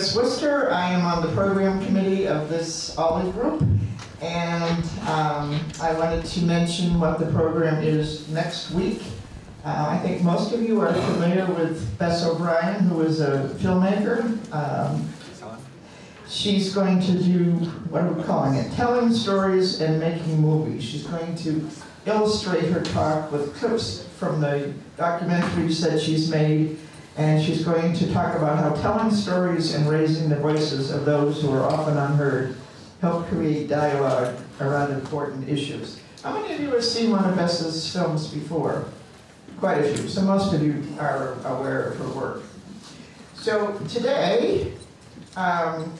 I'm Worcester. I am on the program committee of this OLLI group. And um, I wanted to mention what the program is next week. Uh, I think most of you are familiar with Bess O'Brien, who is a filmmaker. Um, she's going to do, what are we calling it? Telling stories and making movies. She's going to illustrate her talk with clips from the documentaries that she's made, and she's going to talk about how telling stories and raising the voices of those who are often unheard help create dialogue around important issues. How many of you have seen one of Bess's films before? Quite a few, so most of you are aware of her work. So today, um,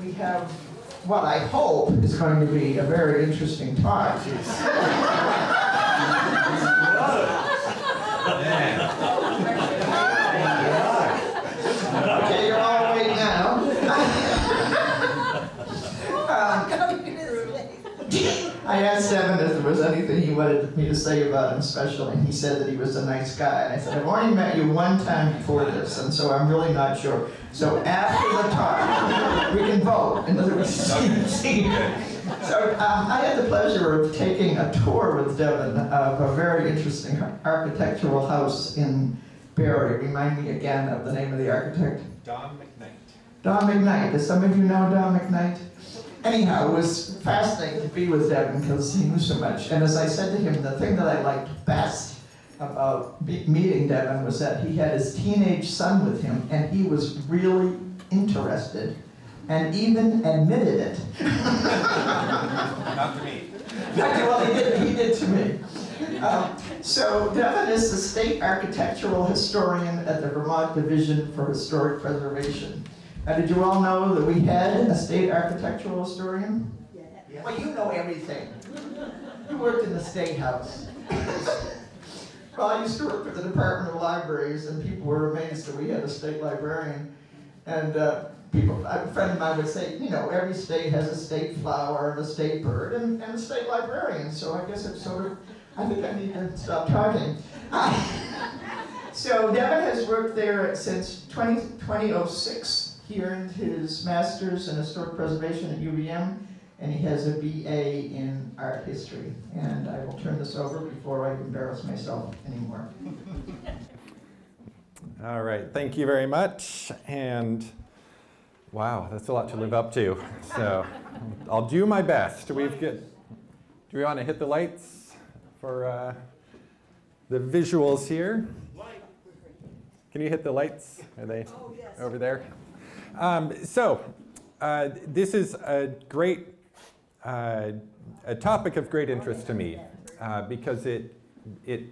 we have what I hope is going to be a very interesting talk. okay, you're all awake now. um, I asked Devin if there was anything he wanted me to say about him special, and he said that he was a nice guy. And I said, I've only met you one time before this, and so I'm really not sure. So after the talk, we can vote. In other words, see. So um, I had the pleasure of taking a tour with Devin of a very interesting architectural house in Barre. Remind me again of the name of the architect. Don McKnight. Don McKnight. Does some of you know Don McKnight? Anyhow, it was fascinating to be with Devin because he knew so much. And as I said to him, the thing that I liked best about meeting Devin was that he had his teenage son with him, and he was really interested, and even admitted it. Not to me. well, he did, he did to me. Um, so Devin is the state architectural historian at the Vermont Division for Historic Preservation. Uh, did you all know that we had a state architectural historian? Yeah. Well, you know everything. You worked in the State House. well, I used to work for the Department of Libraries, and people were amazed that we had a state librarian. And uh, people, a friend of mine would say, you know, every state has a state flower and a state bird and, and a state librarian. So I guess it's sort of, I think I need to stop talking. so Devin has worked there since 20, 2006 he earned his master's in historic preservation at UVM, and he has a BA in art history. And I will turn this over before I embarrass myself anymore. All right, thank you very much. And wow, that's a lot to live up to. So I'll do my best. We've got, do we want to hit the lights for uh, the visuals here? Can you hit the lights? Are they oh, yes. over there? Um, so uh, this is a great, uh, a topic of great interest to me uh, because it, it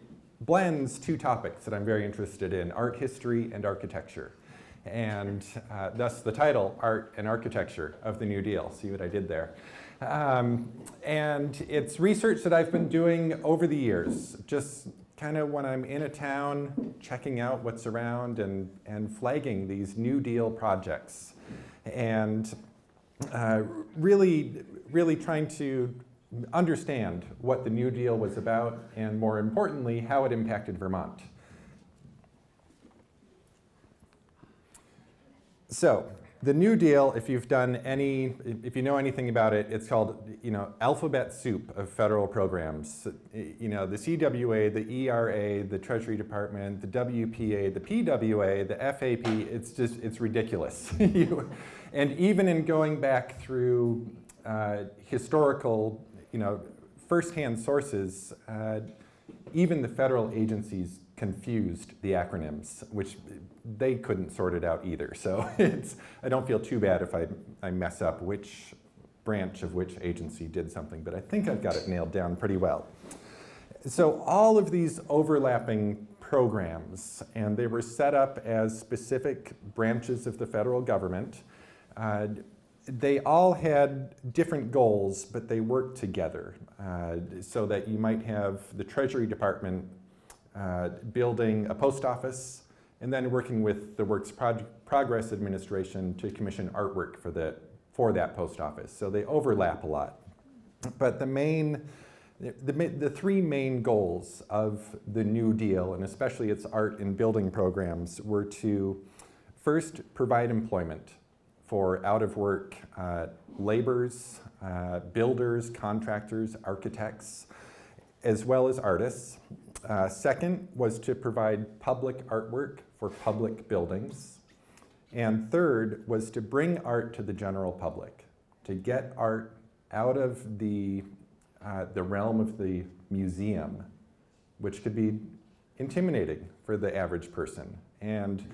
blends two topics that I'm very interested in, art history and architecture. And uh, thus the title, Art and Architecture of the New Deal. See what I did there. Um, and it's research that I've been doing over the years, just kind of when I'm in a town, checking out what's around and, and flagging these New Deal projects. And uh, really, really trying to understand what the New Deal was about and more importantly, how it impacted Vermont. So the New Deal, if you've done any, if you know anything about it, it's called, you know, alphabet soup of federal programs. You know, the CWA, the ERA, the Treasury Department, the WPA, the PWA, the FAP, it's just, it's ridiculous. and even in going back through uh, historical, you know, firsthand sources, uh, even the federal agencies confused the acronyms, which they couldn't sort it out either. So it's, I don't feel too bad if I, I mess up which branch of which agency did something, but I think I've got it nailed down pretty well. So all of these overlapping programs, and they were set up as specific branches of the federal government, uh, they all had different goals, but they worked together uh, so that you might have the Treasury Department uh, building a post office and then working with the Works Prog- Progress Administration to commission artwork for, the, for that post office. So they overlap a lot. But the main, the, the, three main goals of the New Deal, and especially its art and building programs, were to first provide employment for out of work uh, laborers, uh, builders, contractors, architects, as well as artists. Uh, second was to provide public artwork for public buildings. And third was to bring art to the general public, to get art out of the, uh, the realm of the museum, which could be intimidating for the average person. And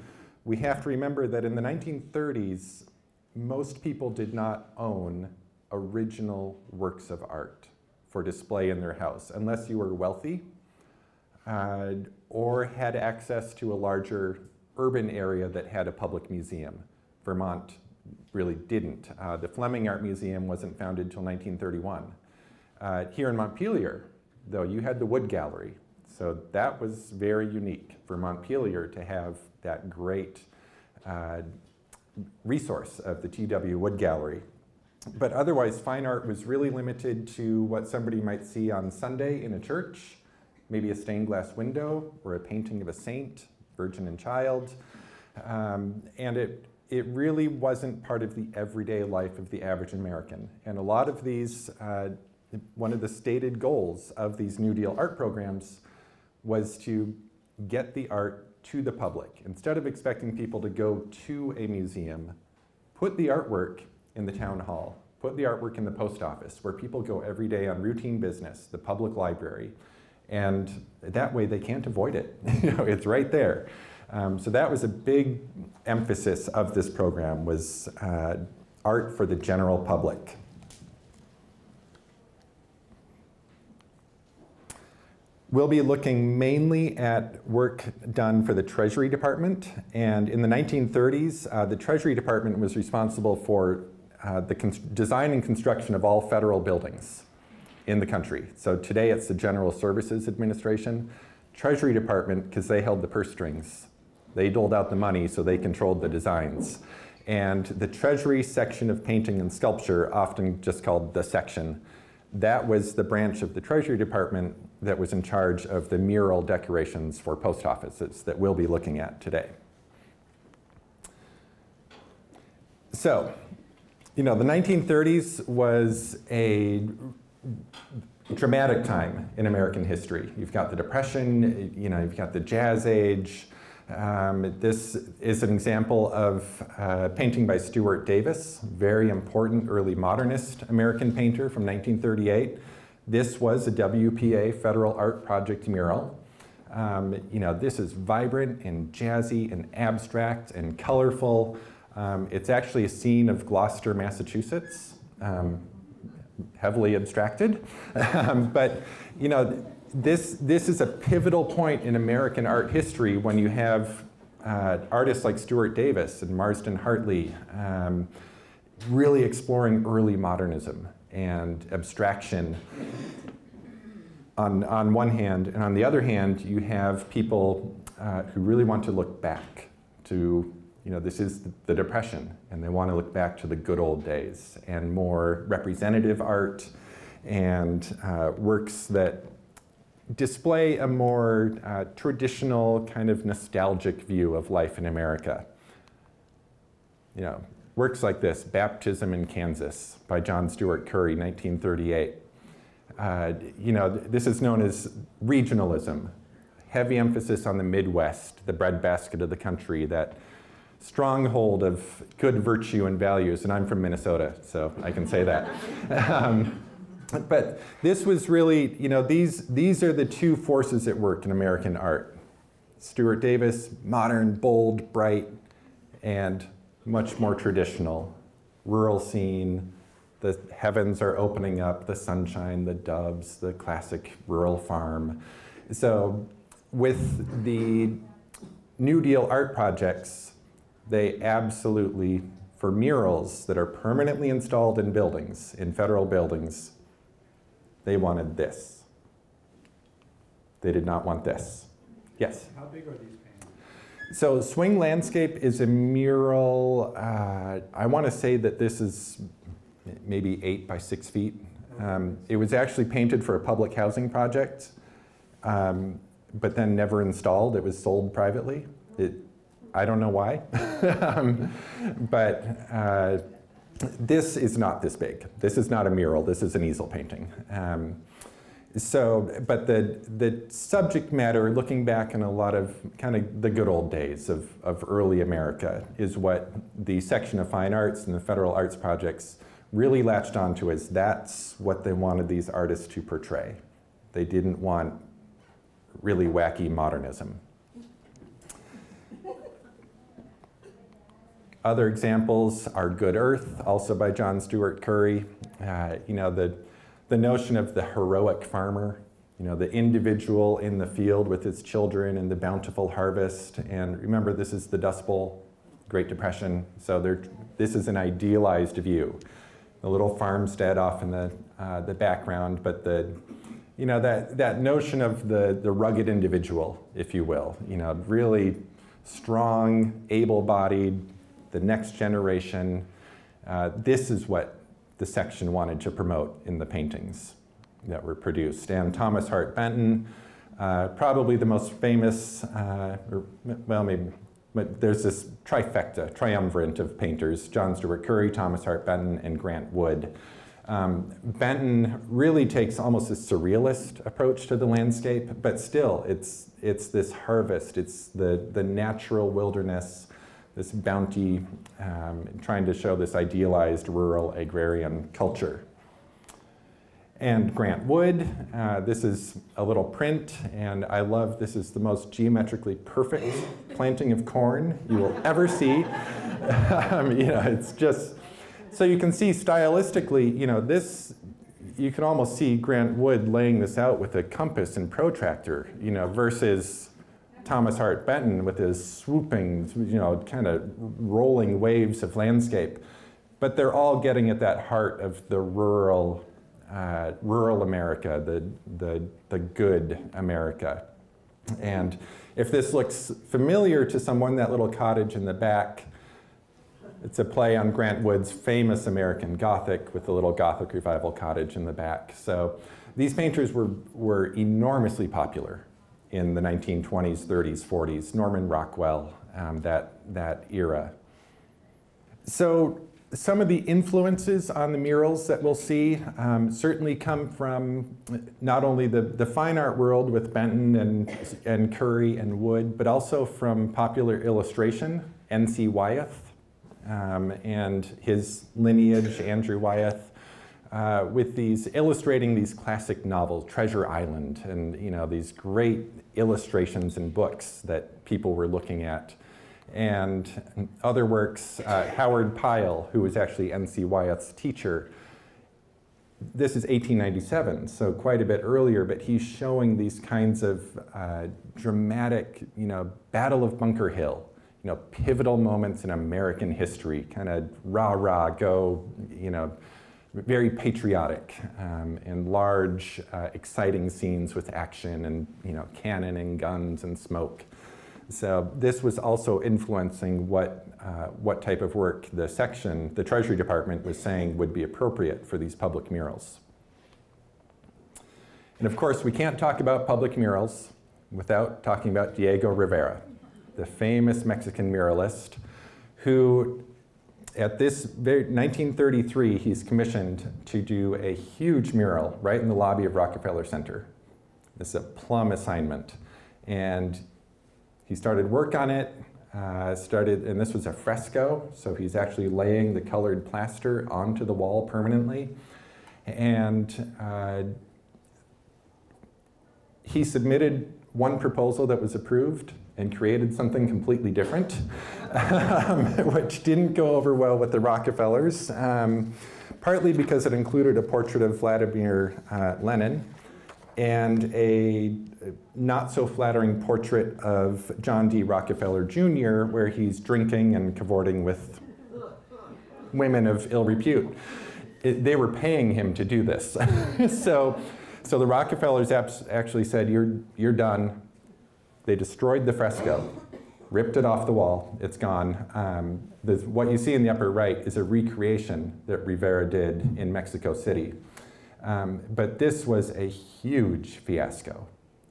we have to remember that in the 1930s, most people did not own original works of art for display in their house, unless you were wealthy uh, or had access to a larger urban area that had a public museum. Vermont really didn't. Uh, the Fleming Art Museum wasn't founded until 1931. Uh, here in Montpelier, though, you had the Wood Gallery. So that was very unique for Montpelier to have that great uh, resource of the T.W. Wood Gallery. But otherwise, fine art was really limited to what somebody might see on Sunday in a church, maybe a stained glass window or a painting of a saint, Virgin and Child. Um, and it, it really wasn't part of the everyday life of the average American. And a lot of these, uh, one of the stated goals of these New Deal art programs was to get the art to the public. Instead of expecting people to go to a museum, put the artwork in the town hall, put the artwork in the post office, where people go every day on routine business, the public library, and that way they can't avoid it. you know, it's right there. Um, so that was a big emphasis of this program was uh, art for the general public. We'll be looking mainly at work done for the Treasury Department. And in the 1930s, uh, the Treasury Department was responsible for uh, the design and construction of all federal buildings in the country. So today it's the General Services Administration. Treasury Department, because they held the purse strings. They doled out the money, so they controlled the designs. And the Treasury section of painting and sculpture, often just called the section, that was the branch of the Treasury Department that was in charge of the mural decorations for post offices that we'll be looking at today. So, you know, the 1930s was a dramatic time in American history. You've got the Depression, you know, you've got the Jazz Age. Um, this is an example of uh, painting by Stuart Davis, very important early modernist American painter from 1938. This was a WPA Federal Art Project mural. Um, you know, this is vibrant and jazzy and abstract and colorful. Um, it's actually a scene of Gloucester, Massachusetts. Um, heavily abstracted. um, but you know, this, this is a pivotal point in American art history when you have uh, artists like Stuart Davis and Marsden Hartley um, really exploring early modernism and abstraction on, on one hand. And on the other hand, you have people uh, who really want to look back to you know, this is the Depression, and they want to look back to the good old days and more representative art and uh, works that display a more uh, traditional, kind of nostalgic view of life in America. You know, works like this, Baptism in Kansas by John Steuart Curry, 1938. Uh, you know, this is known as regionalism, heavy emphasis on the Midwest, the breadbasket of the country that stronghold of good virtue and values, and I'm from Minnesota, so I can say that. um, but this was really, you know, these, these are the two forces at work in American art. Stuart Davis, modern, bold, bright, and much more traditional. Rural scene, the heavens are opening up, the sunshine, the doves, the classic rural farm. So with the New Deal art projects, they absolutely, for murals that are permanently installed in buildings, in federal buildings, they wanted this. They did not want this. Yes? How big are these paintings? So Swing Landscape is a mural. Uh, I want to say that this is maybe eight by six feet. Um, it was actually painted for a public housing project, um, but then never installed. It was sold privately. It, I don't know why, um, but uh, this is not this big. This is not a mural. This is an easel painting. Um, so, but the, the subject matter, looking back in a lot of kind of the good old days of, of early America, is what the section of fine arts and the federal arts projects really latched onto as that's what they wanted these artists to portray. They didn't want really wacky modernism. Other examples are Good Earth, also by John Steuart Curry. Uh, you know, the, the notion of the heroic farmer, you know, the individual in the field with his children and the bountiful harvest. And remember, this is the Dust Bowl, Great Depression, so this is an idealized view. The little farmstead off in the, uh, the background, but the, you know, that, that notion of the, the rugged individual, if you will, you know, really strong, able-bodied, the next generation. Uh, this is what the section wanted to promote in the paintings that were produced. And Thomas Hart Benton, uh, probably the most famous, uh, or, well, maybe, but there's this trifecta, triumvirate of painters, John Steuart Curry, Thomas Hart Benton, and Grant Wood. Um, Benton really takes almost a surrealist approach to the landscape, but still, it's, it's this harvest, it's the, the natural wilderness, this bounty, um, trying to show this idealized rural agrarian culture. And Grant Wood, uh, this is a little print, and I love this is the most geometrically perfect planting of corn you will ever see. um, you know, it's just, so you can see stylistically, you know, this, you can almost see Grant Wood laying this out with a compass and protractor, you know, versus Thomas Hart Benton with his swooping, you know, kind of rolling waves of landscape. But they're all getting at that heart of the rural, uh, rural America, the, the, the good America. And if this looks familiar to someone, that little cottage in the back, it's a play on Grant Wood's famous American Gothic with the little Gothic revival cottage in the back. So these painters were, were enormously popular in the 1920s, 30s, 40s, Norman Rockwell, um, that, that era. So some of the influences on the murals that we'll see um, certainly come from not only the, the fine art world with Benton and, and Curry and Wood, but also from popular illustration, N.C. Wyeth, um, and his lineage, Andrew Wyeth, uh, with these illustrating these classic novels, Treasure Island, and you know these great illustrations and books that people were looking at. And other works, uh, Howard Pyle, who was actually N.C. Wyeth's teacher, this is 1897, so quite a bit earlier, but he's showing these kinds of uh, dramatic, you know, Battle of Bunker Hill, you know, pivotal moments in American history, kind of rah rah, go, you know, very patriotic um, and large, uh, exciting scenes with action and you know cannon and guns and smoke. So this was also influencing what uh, what type of work the section, the Treasury Department, was saying would be appropriate for these public murals. And of course, we can't talk about public murals without talking about Diego Rivera, the famous Mexican muralist who at this very 1933, he's commissioned to do a huge mural right in the lobby of Rockefeller Center. This is a plum assignment. And he started work on it, uh, started, and this was a fresco, so he's actually laying the colored plaster onto the wall permanently. And uh, he submitted one proposal that was approved and created something completely different, um, which didn't go over well with the Rockefellers, um, partly because it included a portrait of Vladimir uh, Lenin and a not so flattering portrait of John D. Rockefeller Jr., where he's drinking and cavorting with women of ill repute. It, they were paying him to do this. so, so the Rockefellers actually said, you're, you're done they destroyed the fresco. ripped it off the wall. It's gone. Um, the, what you see in the upper right is a recreation that Rivera did in Mexico City. Um, but this was a huge fiasco,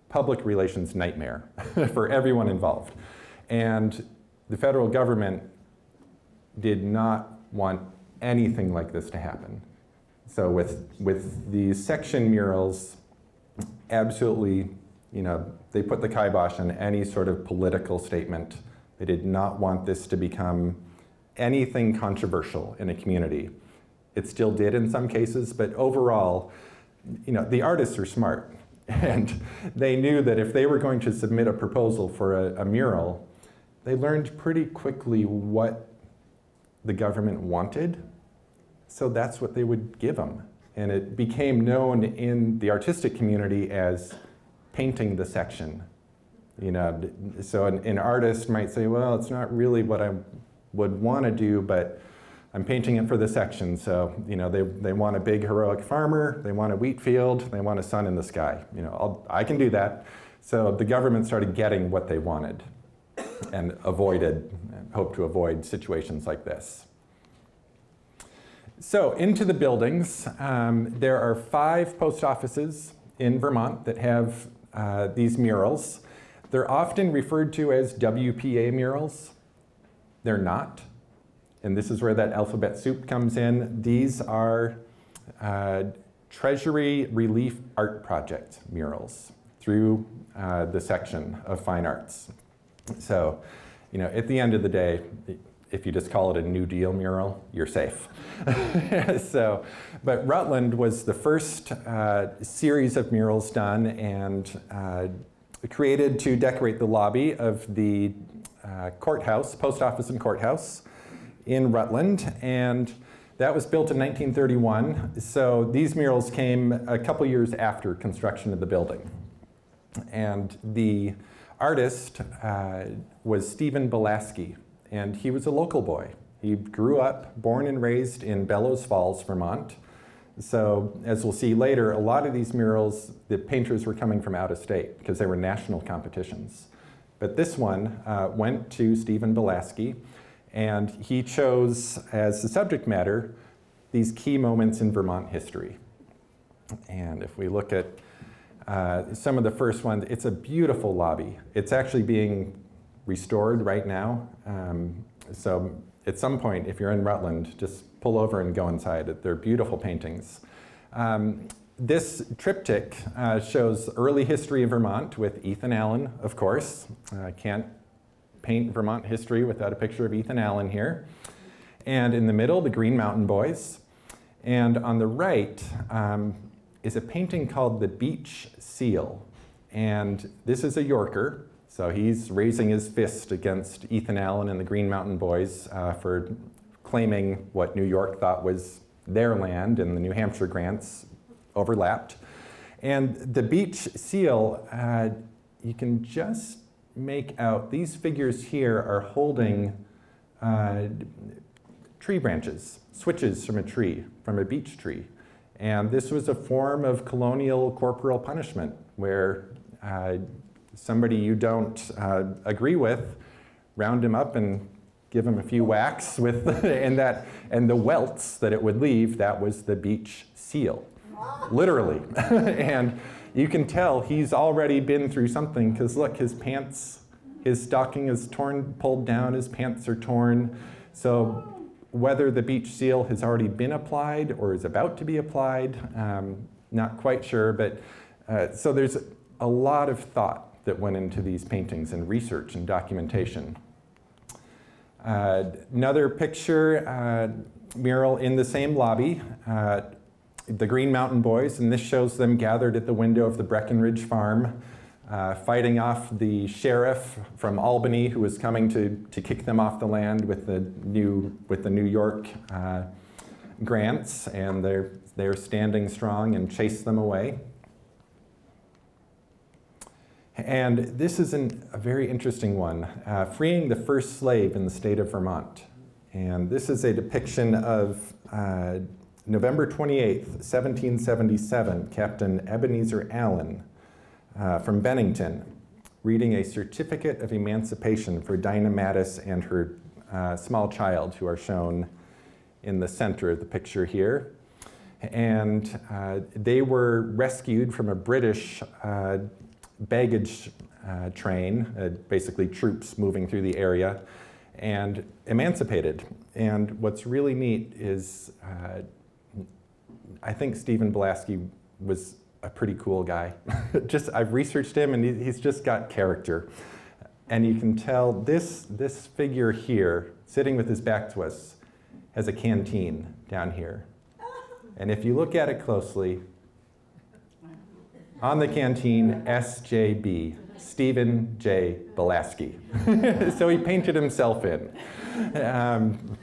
public relations nightmare for everyone involved. And the federal government did not want anything like this to happen. So with, with these section murals, absolutely, you know, they put the kibosh on any sort of political statement. They did not want this to become anything controversial in a community. It still did in some cases, but overall, you know, the artists are smart. And they knew that if they were going to submit a proposal for a, a mural, they learned pretty quickly what the government wanted. So that's what they would give them. And it became known in the artistic community as painting the section. You know, so an, an artist might say, well, it's not really what I would want to do, but I'm painting it for the section. So, you know, they, they want a big heroic farmer, they want a wheat field, they want a sun in the sky. You know, I'll, I can do that. So the government started getting what they wanted and avoided, hope to avoid situations like this. So into the buildings, um, there are five post offices in Vermont that have uh, these murals. They're often referred to as WPA murals. They're not. And this is where that alphabet soup comes in. These are uh, Treasury Relief Art Project murals through uh, the section of fine arts. So, you know, at the end of the day, if you just call it a New Deal mural, you're safe. so, but Rutland was the first uh, series of murals done and uh, created to decorate the lobby of the uh, courthouse, post office and courthouse in Rutland. And that was built in 1931. So these murals came a couple years after construction of the building. And the artist uh, was Stephen Belaski, and he was a local boy. He grew up, born and raised in Bellows Falls, Vermont. So, as we'll see later, a lot of these murals, the painters were coming from out of state because they were national competitions. But this one uh, went to Stephen Belaski, and he chose as the subject matter these key moments in Vermont history. And if we look at uh, some of the first ones, it's a beautiful lobby. It's actually being restored right now. Um, so at some point, if you're in Rutland, just pull over and go inside. They're beautiful paintings. Um, this triptych uh, shows early history of Vermont with Ethan Allen, of course. I can't paint Vermont history without a picture of Ethan Allen here. And in the middle, the Green Mountain Boys. And on the right um, is a painting called The Beech Seal. And this is a Yorker, so he's raising his fist against Ethan Allen and the Green Mountain Boys uh, for claiming what New York thought was their land and the New Hampshire grants overlapped. And the beech seal, uh, you can just make out, these figures here are holding uh, tree branches, switches from a tree, from a beech tree. And this was a form of colonial corporal punishment where uh, somebody you don't uh, agree with, round him up and give him a few whacks with, and that, and the welts that it would leave, that was the beech seal, literally. and you can tell he's already been through something because look, his pants, his stocking is torn, pulled down, his pants are torn. So whether the beech seal has already been applied or is about to be applied, um, not quite sure, but uh, so there's a lot of thought that went into these paintings and research and documentation. Uh, another picture, uh, mural in the same lobby, uh, the Green Mountain Boys, and this shows them gathered at the window of the Breakenridge farm, uh, fighting off the sheriff from Albany who was coming to, to kick them off the land with the new, with the New York uh, grants, and they're, they're standing strong and chase them away. And this is an, a very interesting one, uh, freeing the first slave in the state of Vermont. And this is a depiction of uh, November 28th, 1777, Captain Ebenezer Allen uh, from Bennington reading a certificate of emancipation for Dinah Mattis and her uh, small child, who are shown in the center of the picture here. And uh, they were rescued from a British uh, baggage uh, train, uh, basically troops moving through the area, and emancipated. And what's really neat is uh, I think Stephen Belaski was a pretty cool guy. just I've researched him, and he, he's just got character. And you can tell this this figure here, sitting with his back to us, has a canteen down here. And if you look at it closely, on the canteen, SJB, Stephen J. Belaski. so he painted himself in. Um,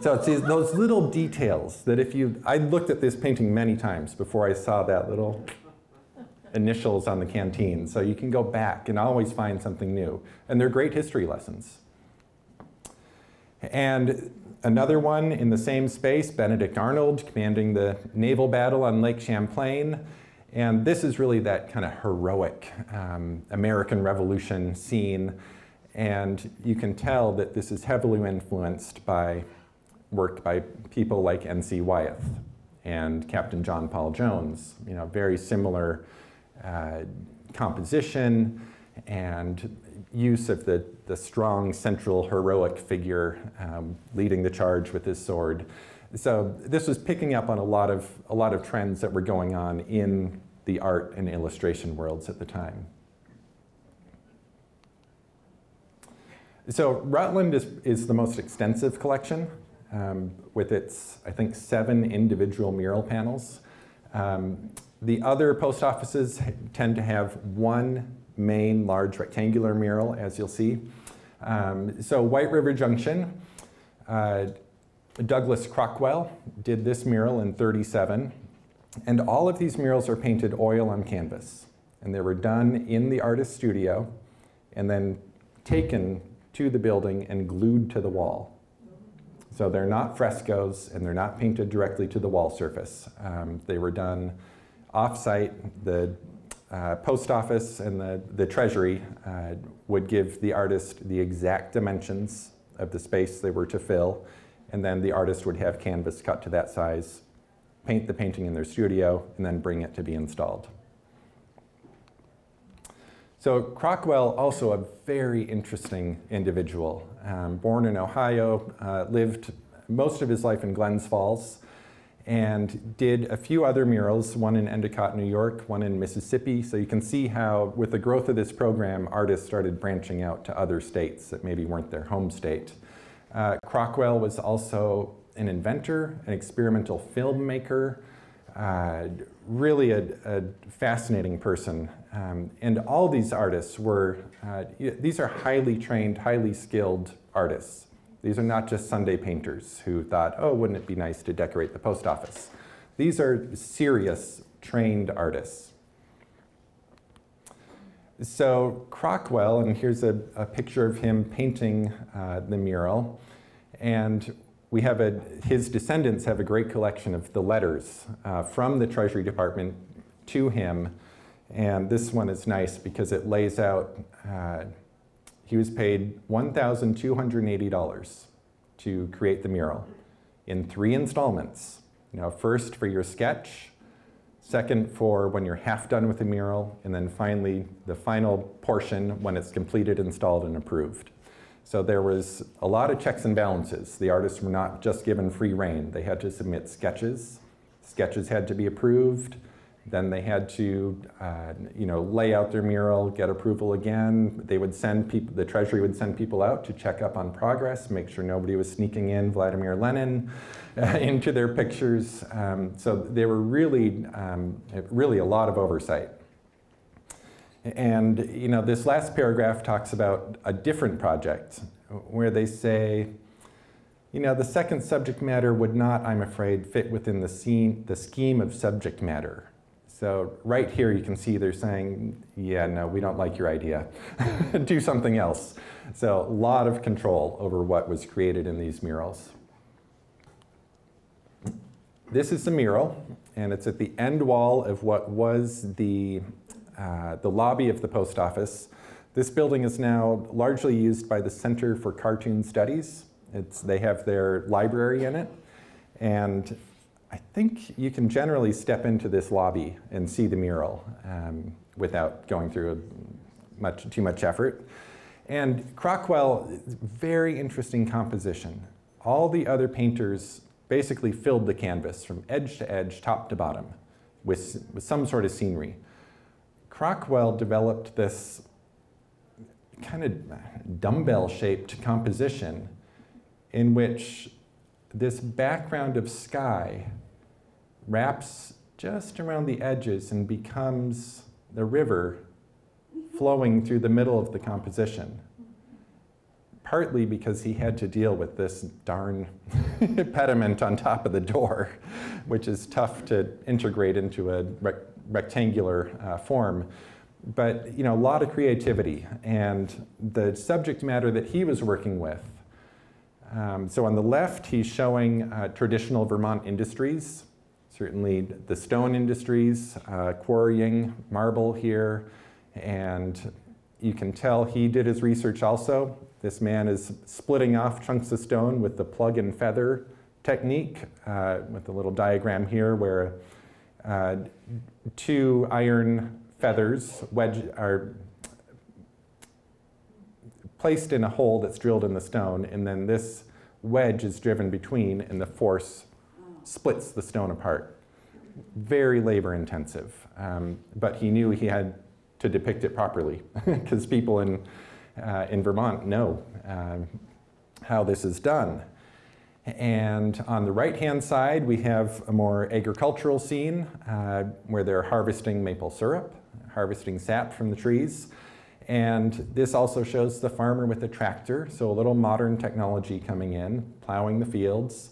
so it's these, those little details that if you, I looked at this painting many times before I saw that little initials on the canteen. So you can go back and always find something new. And they're great history lessons. And another one in the same space, Benedict Arnold commanding the naval battle on Lake Champlain. And this is really that kind of heroic um, American Revolution scene. And you can tell that this is heavily influenced by work by people like N.C. Wyeth and Captain John Paul Jones. You know, very similar uh, composition and use of the, the strong central heroic figure um, leading the charge with his sword. So this was picking up on a lot of, a lot of trends that were going on in the art and illustration worlds at the time. So Rutland is, is the most extensive collection um, with its, I think, seven individual mural panels. Um, the other post offices tend to have one main large rectangular mural, as you'll see. Um, so White River Junction, uh, Douglas Crockwell did this mural in 37. And all of these murals are painted oil on canvas. And they were done in the artist's studio and then taken to the building and glued to the wall. So they're not frescoes and they're not painted directly to the wall surface. Um, they were done off-site. The uh, post office and the, the treasury uh, would give the artist the exact dimensions of the space they were to fill, and then the artist would have canvas cut to that size, paint the painting in their studio, and then bring it to be installed. So Crockwell, also a very interesting individual. Um, born in Ohio, uh, lived most of his life in Glens Falls, and did a few other murals, one in Endicott, New York, one in Mississippi. So you can see how, with the growth of this program, artists started branching out to other states that maybe weren't their home state. Uh, Crockwell was also an inventor, an experimental filmmaker, uh, really a, a, fascinating person. Um, and all these artists were, uh, these are highly trained, highly skilled artists. These are not just Sunday painters who thought, oh, wouldn't it be nice to decorate the post office? These are serious, trained artists. So Crockwell, and here's a, a picture of him painting uh, the mural, and we have a, his descendants have a great collection of the letters uh, from the Treasury Department to him, and this one is nice because it lays out uh, he was paid $1,280 to create the mural in three installments. You know, first for your sketch, second for when you're half done with the mural, and then finally the final portion when it's completed, installed, and approved. So there was a lot of checks and balances. The artists were not just given free reign. They had to submit sketches. Sketches had to be approved. Then they had to, uh, you know, lay out their mural, get approval again. They would send people, the Treasury would send people out to check up on progress, make sure nobody was sneaking in Vladimir Lenin into their pictures. Um, so they were really, um, really a lot of oversight. And, you know, this last paragraph talks about a different project where they say, you know, the second subject matter would not, I'm afraid, fit within the, scene, the scheme of subject matter. So right here you can see they're saying, yeah, no, we don't like your idea. Do something else. So a lot of control over what was created in these murals. This is the mural, and it's at the end wall of what was the, uh, the lobby of the post office. This building is now largely used by the Center for Cartoon Studies. It's, they have their library in it. And I think you can generally step into this lobby and see the mural um, without going through much, too much effort. And Crockwell, very interesting composition. All the other painters basically filled the canvas from edge to edge, top to bottom, with, with some sort of scenery. Crockwell developed this kind of dumbbell shaped composition in which this background of sky wraps just around the edges and becomes the river flowing through the middle of the composition. Partly because he had to deal with this darn pediment on top of the door, which is tough to integrate into a rec rectangular uh, form. But you know, a lot of creativity and the subject matter that he was working with. Um, so on the left, he's showing uh, traditional Vermont industries, certainly the stone industries, uh, quarrying marble here, and you can tell he did his research also. This man is splitting off chunks of stone with the plug and feather technique, uh, with a little diagram here where uh, two iron feathers wedge, are placed in a hole that's drilled in the stone, and then this wedge is driven between, and the force splits the stone apart. Very labor intensive, um, but he knew he had to depict it properly because people in, uh, in Vermont know uh, how this is done. And on the right-hand side, we have a more agricultural scene uh, where they're harvesting maple syrup, harvesting sap from the trees. And this also shows the farmer with a tractor, so a little modern technology coming in, plowing the fields.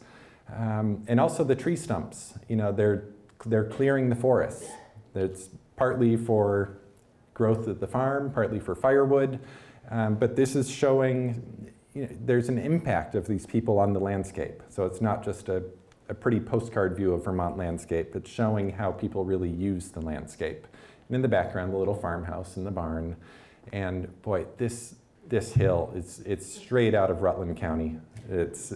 Um, and also the tree stumps, you know, they're, they're clearing the forests. It's partly for growth at the farm, partly for firewood. Um, but this is showing you know, there's an impact of these people on the landscape. So it's not just a, a pretty postcard view of Vermont landscape, it's showing how people really use the landscape. And in the background, the little farmhouse and the barn. And boy, this, this hill, is, it's straight out of Rutland County. It's,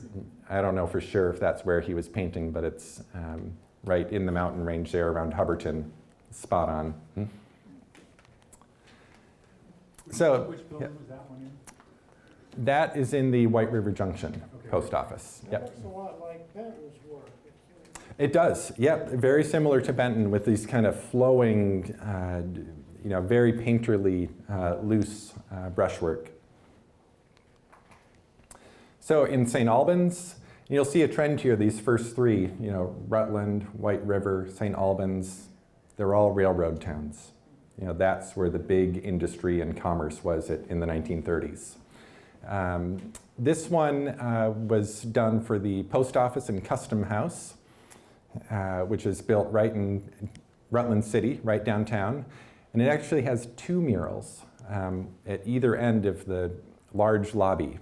I don't know for sure if that's where he was painting, but it's um, right in the mountain range there around Hubbardton, spot on. So, Which building was that one in? That is in the White River Junction Okay. Post Office. That Yep. looks a lot like Benton's work. It does. Yep. Very similar to Benton with these kind of flowing, uh, you know, very painterly, uh, loose uh, brushwork. So in St. Albans, you'll see a trend here. These first three, you know, Rutland, White River, St. Albans, they're all railroad towns. You know, that's where the big industry and commerce was at, in the 1930s. Um, this one uh, was done for the post office and custom house, uh, which is built right in Rutland City, right downtown. And it actually has two murals um, at either end of the large lobby.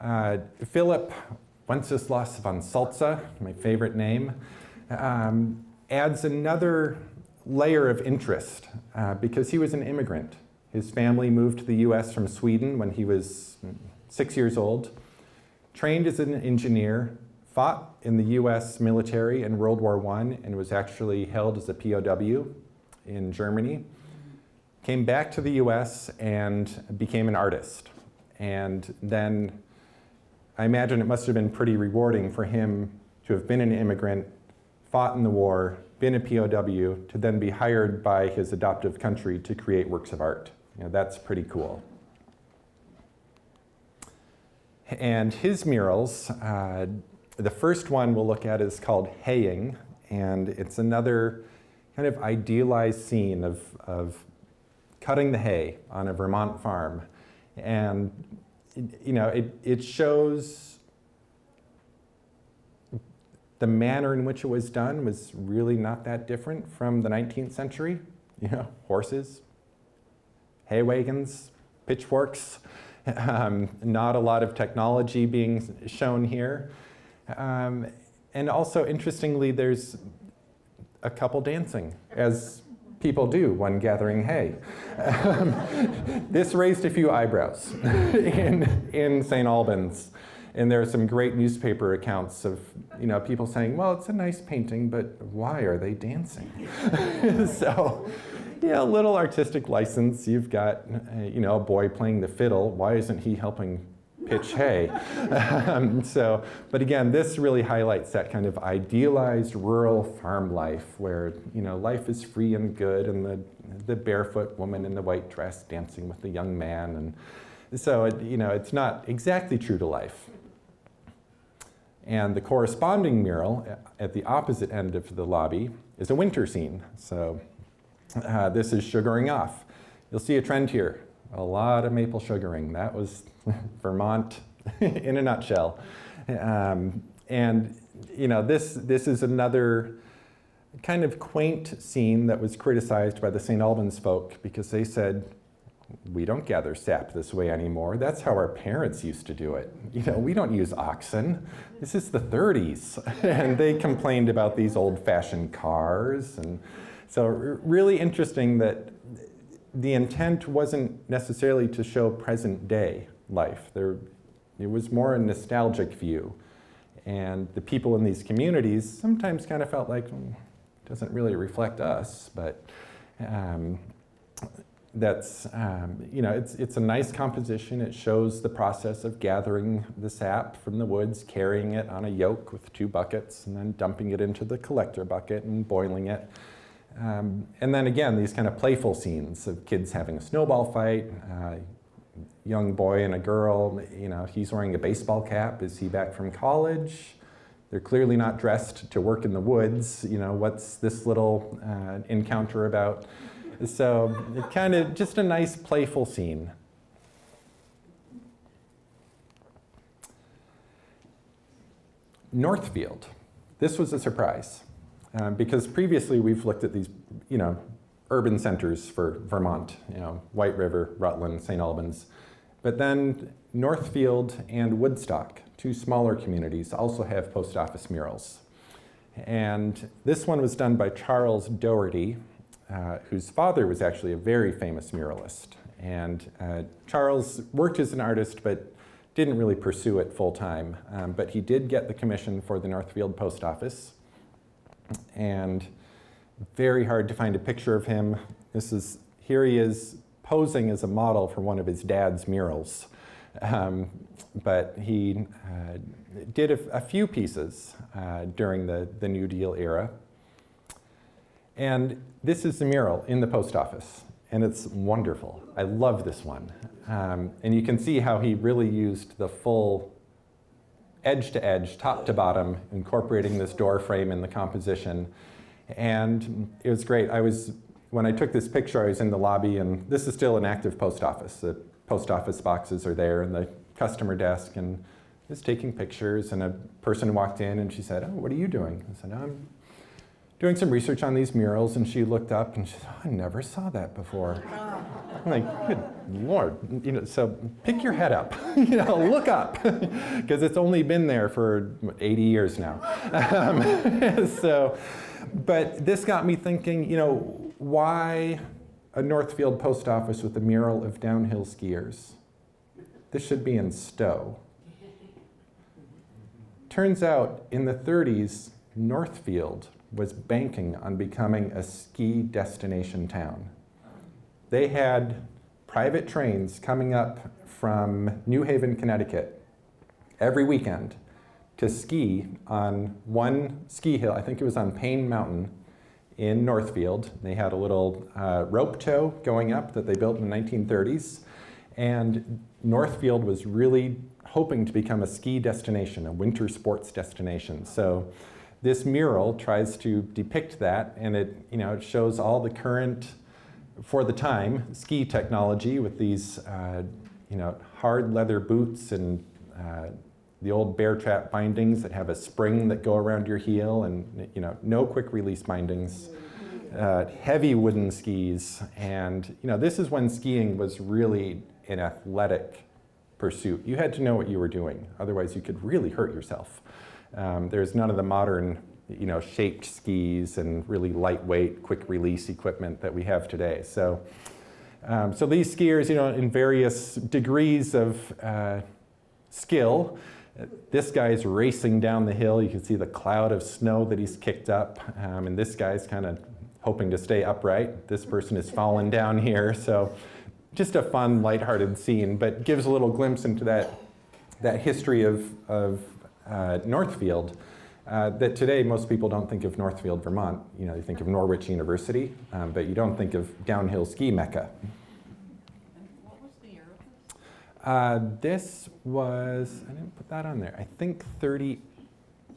Uh, Philip Wenceslas von Saltza, my favorite name, um, adds another layer of interest uh, because he was an immigrant. His family moved to the US from Sweden when he was six years old, trained as an engineer, fought in the US military in World War I, and was actually held as a POW in Germany. Came back to the US and became an artist. And then I imagine it must have been pretty rewarding for him to have been an immigrant, fought in the war, been a POW, to then be hired by his adoptive country to create works of art. You know, that's pretty cool. And his murals, uh, the first one we'll look at is called Haying, and it's another kind of idealized scene of, of cutting the hay on a Vermont farm. And, you know, it, it shows the manner in which it was done was really not that different from the 19th century. You know, horses, hay wagons, pitchforks, um, not a lot of technology being shown here. Um, and also, interestingly, there's a couple dancing, as people do when gathering hay. Um, this raised a few eyebrows in, in St. Albans. And there are some great newspaper accounts of you know, people saying, well, it's a nice painting, but why are they dancing? so, yeah, a little artistic license. You've got, uh, you know, a boy playing the fiddle. Why isn't he helping pitch hay? um, so, but again, this really highlights that kind of idealized rural farm life where, you know, life is free and good and the, the barefoot woman in the white dress dancing with the young man. And so, it, you know, it's not exactly true to life. And the corresponding mural at the opposite end of the lobby is a winter scene. So uh, this is sugaring off. You'll see a trend here. A lot of maple sugaring. That was Vermont in a nutshell. Um, and you know, this, this is another kind of quaint scene that was criticized by the St. Albans folk because they said, we don't gather sap this way anymore. That's how our parents used to do it. You know, we don't use oxen. This is the 30s. and they complained about these old fashioned cars. And so, really interesting that the intent wasn't necessarily to show present day life. There, it was more a nostalgic view. And the people in these communities sometimes kind of felt like, mm, doesn't really reflect us, but um, that's, um, you know, it's, it's a nice composition. It shows the process of gathering the sap from the woods, carrying it on a yoke with two buckets, and then dumping it into the collector bucket and boiling it. Um, and then again, these kind of playful scenes of kids having a snowball fight, uh, young boy and a girl, you know, he's wearing a baseball cap. Is he back from college? They're clearly not dressed to work in the woods. You know, what's this little uh, encounter about? So it kind of just a nice playful scene. Northfield. This was a surprise um, because previously we've looked at these, you know, urban centers for Vermont, you know, White River, Rutland, St. Albans. But then Northfield and Woodstock, two smaller communities, also have post office murals. And this one was done by Charles Daugherty, uh, whose father was actually a very famous muralist. And uh, Charles worked as an artist, but didn't really pursue it full time. Um, but he did get the commission for the Northfield Post Office. And very hard to find a picture of him. This is, here he is posing as a model for one of his dad's murals. Um, but he uh, did a, a, few pieces uh, during the, the New Deal era. And this is the mural in the post office, and it's wonderful. I love this one. Um, and you can see how he really used the full edge to edge, top to bottom, incorporating this door frame in the composition. And it was great. I was, when I took this picture, I was in the lobby, and this is still an active post office. The post office boxes are there, and the customer desk, and was taking pictures, and a person walked in, and she said, oh, what are you doing? I said, I'm doing some research on these murals, and she looked up and she said, oh, I never saw that before. I'm like, good lord, you know, so pick your head up, you know, look up, because it's only been there for 80 years now. Um, so, but this got me thinking, you know, why a Northfield post office with a mural of downhill skiers? This should be in Stowe. Turns out in the 30s, Northfield was banking on becoming a ski destination town. They had private trains coming up from New Haven, Connecticut every weekend to ski on one ski hill. I think it was on Paine Mountain in Northfield. They had a little uh, rope tow going up that they built in the 1930s. And Northfield was really hoping to become a ski destination, a winter sports destination. So this mural tries to depict that, and it, you know, it shows all the current, for the time, ski technology with these, uh, you know, hard leather boots and uh, the old bear trap bindings that have a spring that go around your heel, and you know, no quick release bindings. Uh, heavy wooden skis, and you know, this is when skiing was really an athletic pursuit. You had to know what you were doing, otherwise you could really hurt yourself. Um, there's none of the modern you know, shaped skis and really lightweight, quick release equipment that we have today. So, um, so these skiers, you know, in various degrees of uh, skill. This guy's racing down the hill. You can see the cloud of snow that he's kicked up. Um, and this guy's kind of hoping to stay upright. This person is fallen down here. So just a fun, lighthearted scene, but gives a little glimpse into that, that history of, of uh, Northfield. Uh, that today most people don't think of Northfield, Vermont. You know, you think of Norwich University, um, but you don't think of downhill ski mecca. What was the year of this? Uh, this was, I didn't put that on there. I think 30,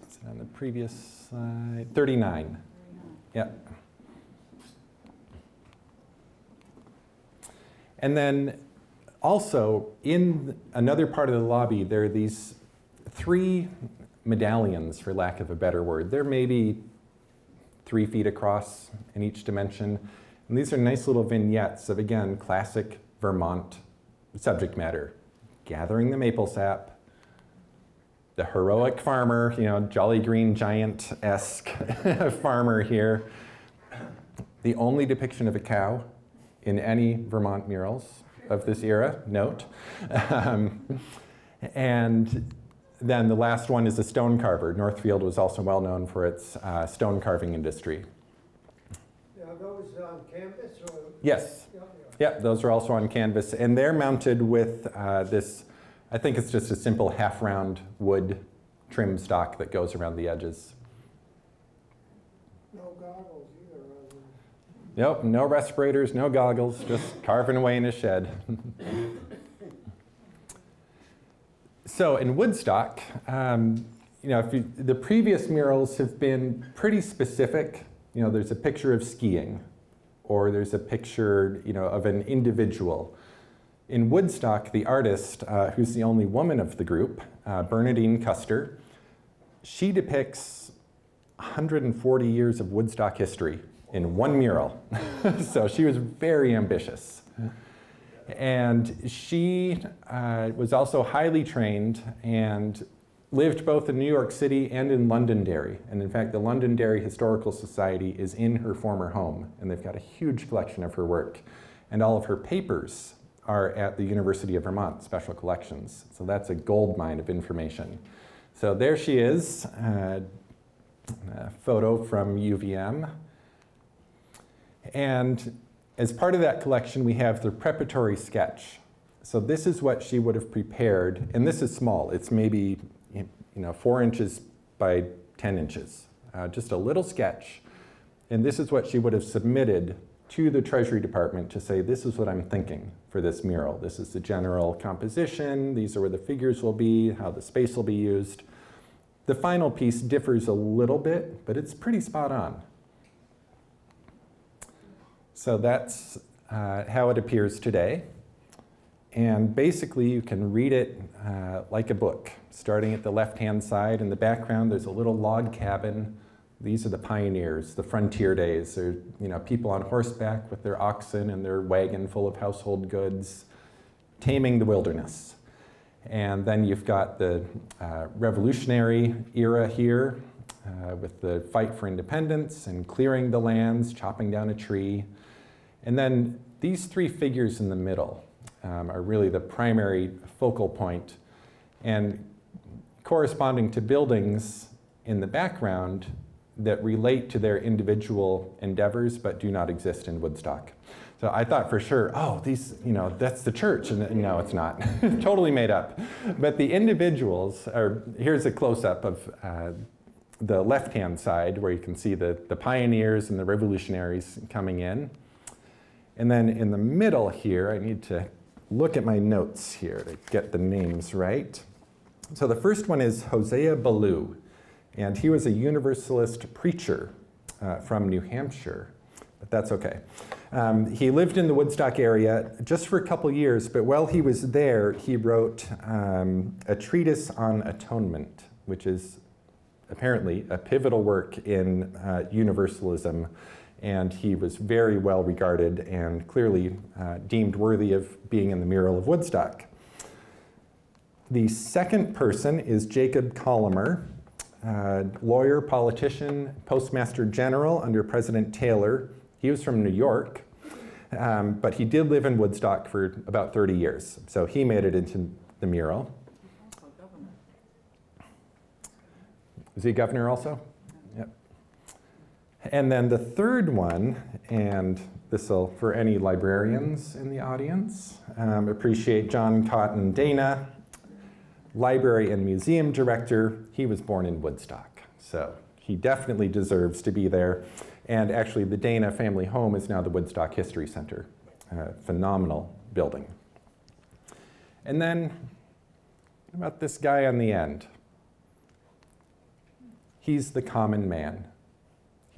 is it on the previous slide? 39. Yeah. And then also in another part of the lobby, there are these three medallions, for lack of a better word. They're maybe three feet across in each dimension. And these are nice little vignettes of, again, classic Vermont subject matter. Gathering the maple sap, the heroic farmer, you know, Jolly Green Giant-esque farmer here. The only depiction of a cow in any Vermont murals of this era, note. Um, and then the last one is a stone carver. Northfield was also well known for its uh, stone carving industry. Now, those on canvas or? Yes, Yeah, yeah. Yep, those are also on canvas, and they're mounted with uh, this, I think it's just a simple half-round wood trim stock that goes around the edges. No goggles either. Nope, no respirators, no goggles, just carving away in a shed. so in Woodstock, um, you know, if you, the previous murals have been pretty specific. You know, there's a picture of skiing, or there's a picture, you know, of an individual. In Woodstock, the artist, uh, who's the only woman of the group, uh, Bernadine Custer, she depicts 140 years of Woodstock history in one mural. so she was very ambitious. And she uh, was also highly trained and lived both in New York City and in Londonderry. And in fact, the Londonderry Historical Society is in her former home, and they've got a huge collection of her work. And all of her papers are at the University of Vermont Special Collections. So that's a gold mine of information. So there she is, uh, a photo from UVM. And as part of that collection, we have the preparatory sketch. So this is what she would have prepared, and this is small. It's maybe you know four inches by 10 inches, uh, just a little sketch. And this is what she would have submitted to the Treasury Department to say, this is what I'm thinking for this mural. This is the general composition. These are where the figures will be, how the space will be used. The final piece differs a little bit, but it's pretty spot on. So that's uh, how it appears today. And basically, you can read it uh, like a book. Starting at the left-hand side in the background, there's a little log cabin. These are the pioneers, the frontier days. They're you know, people on horseback with their oxen and their wagon full of household goods, taming the wilderness. And then you've got the uh, revolutionary era here uh, with the fight for independence and clearing the lands, chopping down a tree. And then these three figures in the middle um, are really the primary focal point. And corresponding to buildings in the background that relate to their individual endeavors but do not exist in Woodstock. So I thought for sure, oh, these, you know, that's the church. And no, it's not. totally made up. But the individuals are, here's a close up of uh, the left hand side where you can see the, the pioneers and the revolutionaries coming in. And then in the middle here, I need to look at my notes here to get the names right. So the first one is Hosea Ballou, and he was a Universalist preacher uh, from New Hampshire, but that's okay. Um, he lived in the Woodstock area just for a couple years, but while he was there, he wrote um, a treatise on atonement, which is apparently a pivotal work in uh, Universalism and he was very well regarded and clearly uh, deemed worthy of being in the mural of Woodstock. The second person is Jacob Collamer uh, lawyer, politician, postmaster general under President Taylor. He was from New York, um, but he did live in Woodstock for about 30 years. So he made it into the mural. Was he governor also? And then the third one, and this will, for any librarians in the audience, um, appreciate John Cotton Dana, library and museum director. He was born in Woodstock, so he definitely deserves to be there. And actually, the Dana family home is now the Woodstock History Center. Phenomenal building. And then, about this guy on the end? He's the common man.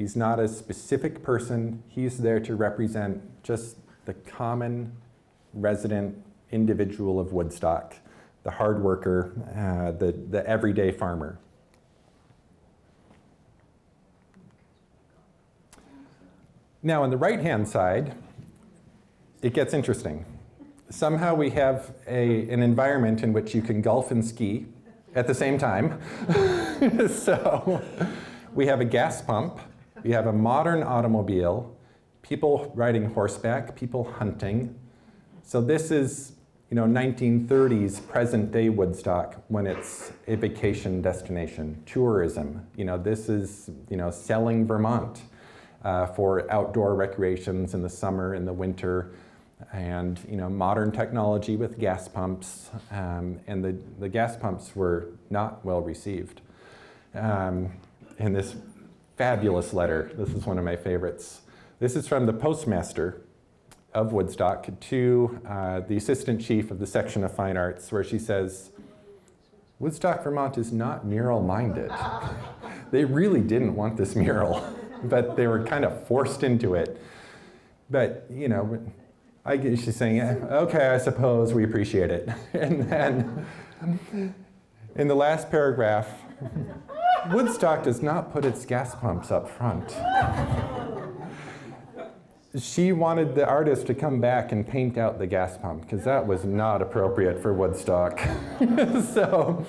He's not a specific person. He's there to represent just the common resident individual of Woodstock, the hard worker, uh, the, the everyday farmer. Now, on the right hand side, it gets interesting. Somehow we have a, an environment in which you can golf and ski at the same time. so we have a gas pump, we have a modern automobile, people riding horseback, people hunting. So this is, you know, 1930s present day Woodstock when it's a vacation destination, tourism. You know, this is, you know, selling Vermont uh, for outdoor recreations in the summer, in the winter, and you know modern technology with gas pumps, um, and the, the gas pumps were not well received. Um, in this fabulous letter, this is one of my favorites. This is from the postmaster of Woodstock to uh, the assistant chief of the section of fine arts, where she says, Woodstock, Vermont is not mural minded. they really didn't want this mural, but they were kind of forced into it. But, you know, I she's saying, okay, I suppose we appreciate it. And then in the last paragraph, Woodstock does not put its gas pumps up front. She wanted the artist to come back and paint out the gas pump because that was not appropriate for Woodstock. so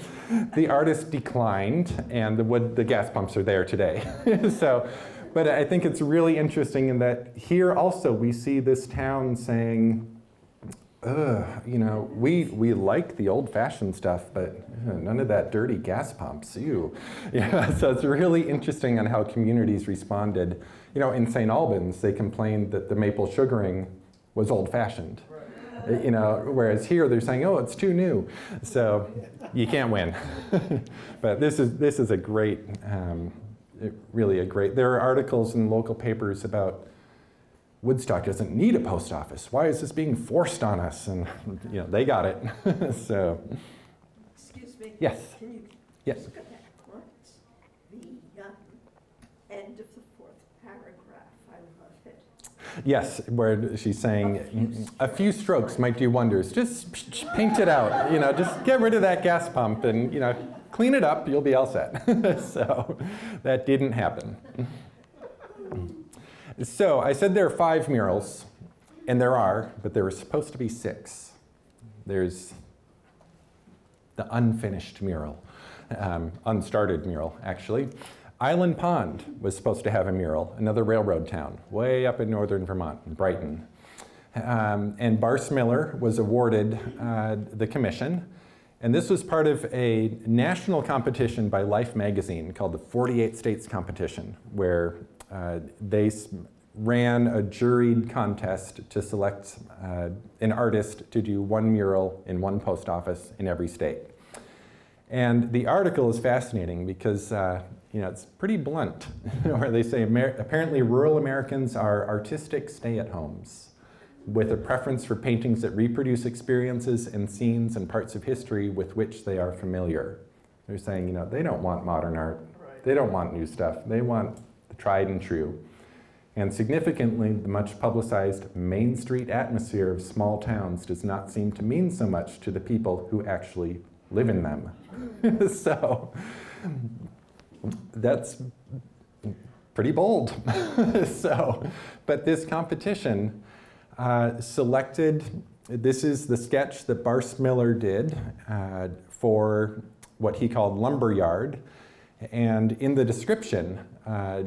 the artist declined, and the, wood, the gas pumps are there today. so but I think it's really interesting in that here also we see this town saying, Ugh, you know, we, we like the old fashioned stuff, but none of that dirty gas pumps, ew. Yeah, so it's really interesting on how communities responded. You know, in St. Albans, they complained that the maple sugaring was old fashioned. You know, whereas here they're saying, oh, it's too new. So you can't win. but this is, this is a great, um, really a great, there are articles in local papers about Woodstock doesn't need a post office. Why is this being forced on us? And you know, they got it. so, Excuse me? Yes. Can you yes. look at that once? The um, end of the fourth paragraph, I love it. Yes, where she's saying a few strokes might do wonders. Just paint it out, you know, just get rid of that gas pump and, you know, clean it up, you'll be all set. so that didn't happen. So I said there are five murals, and there are, but there were supposed to be six. There's the unfinished mural, um, unstarted mural, actually. Island Pond was supposed to have a mural, another railroad town, way up in northern Vermont, Brighton. Um, and Barse-Miller was awarded uh, the commission. And this was part of a national competition by Life magazine called the 48 States Competition, where they ran a juried contest to select uh, an artist to do one mural in one post office in every state. And the article is fascinating because uh, you know, it's pretty blunt, where they say Amer apparently rural Americans are artistic stay-at-homes with a preference for paintings that reproduce experiences and scenes and parts of history with which they are familiar. They're saying, you know, they don't want modern art. They don't want new stuff. They want tried and true. And significantly, the much publicized Main Street atmosphere of small towns does not seem to mean so much to the people who actually live in them. so that's pretty bold. so, but this competition uh, selected, this is the sketch that Barse-Miller did uh, for what he called Lumberyard. And in the description uh,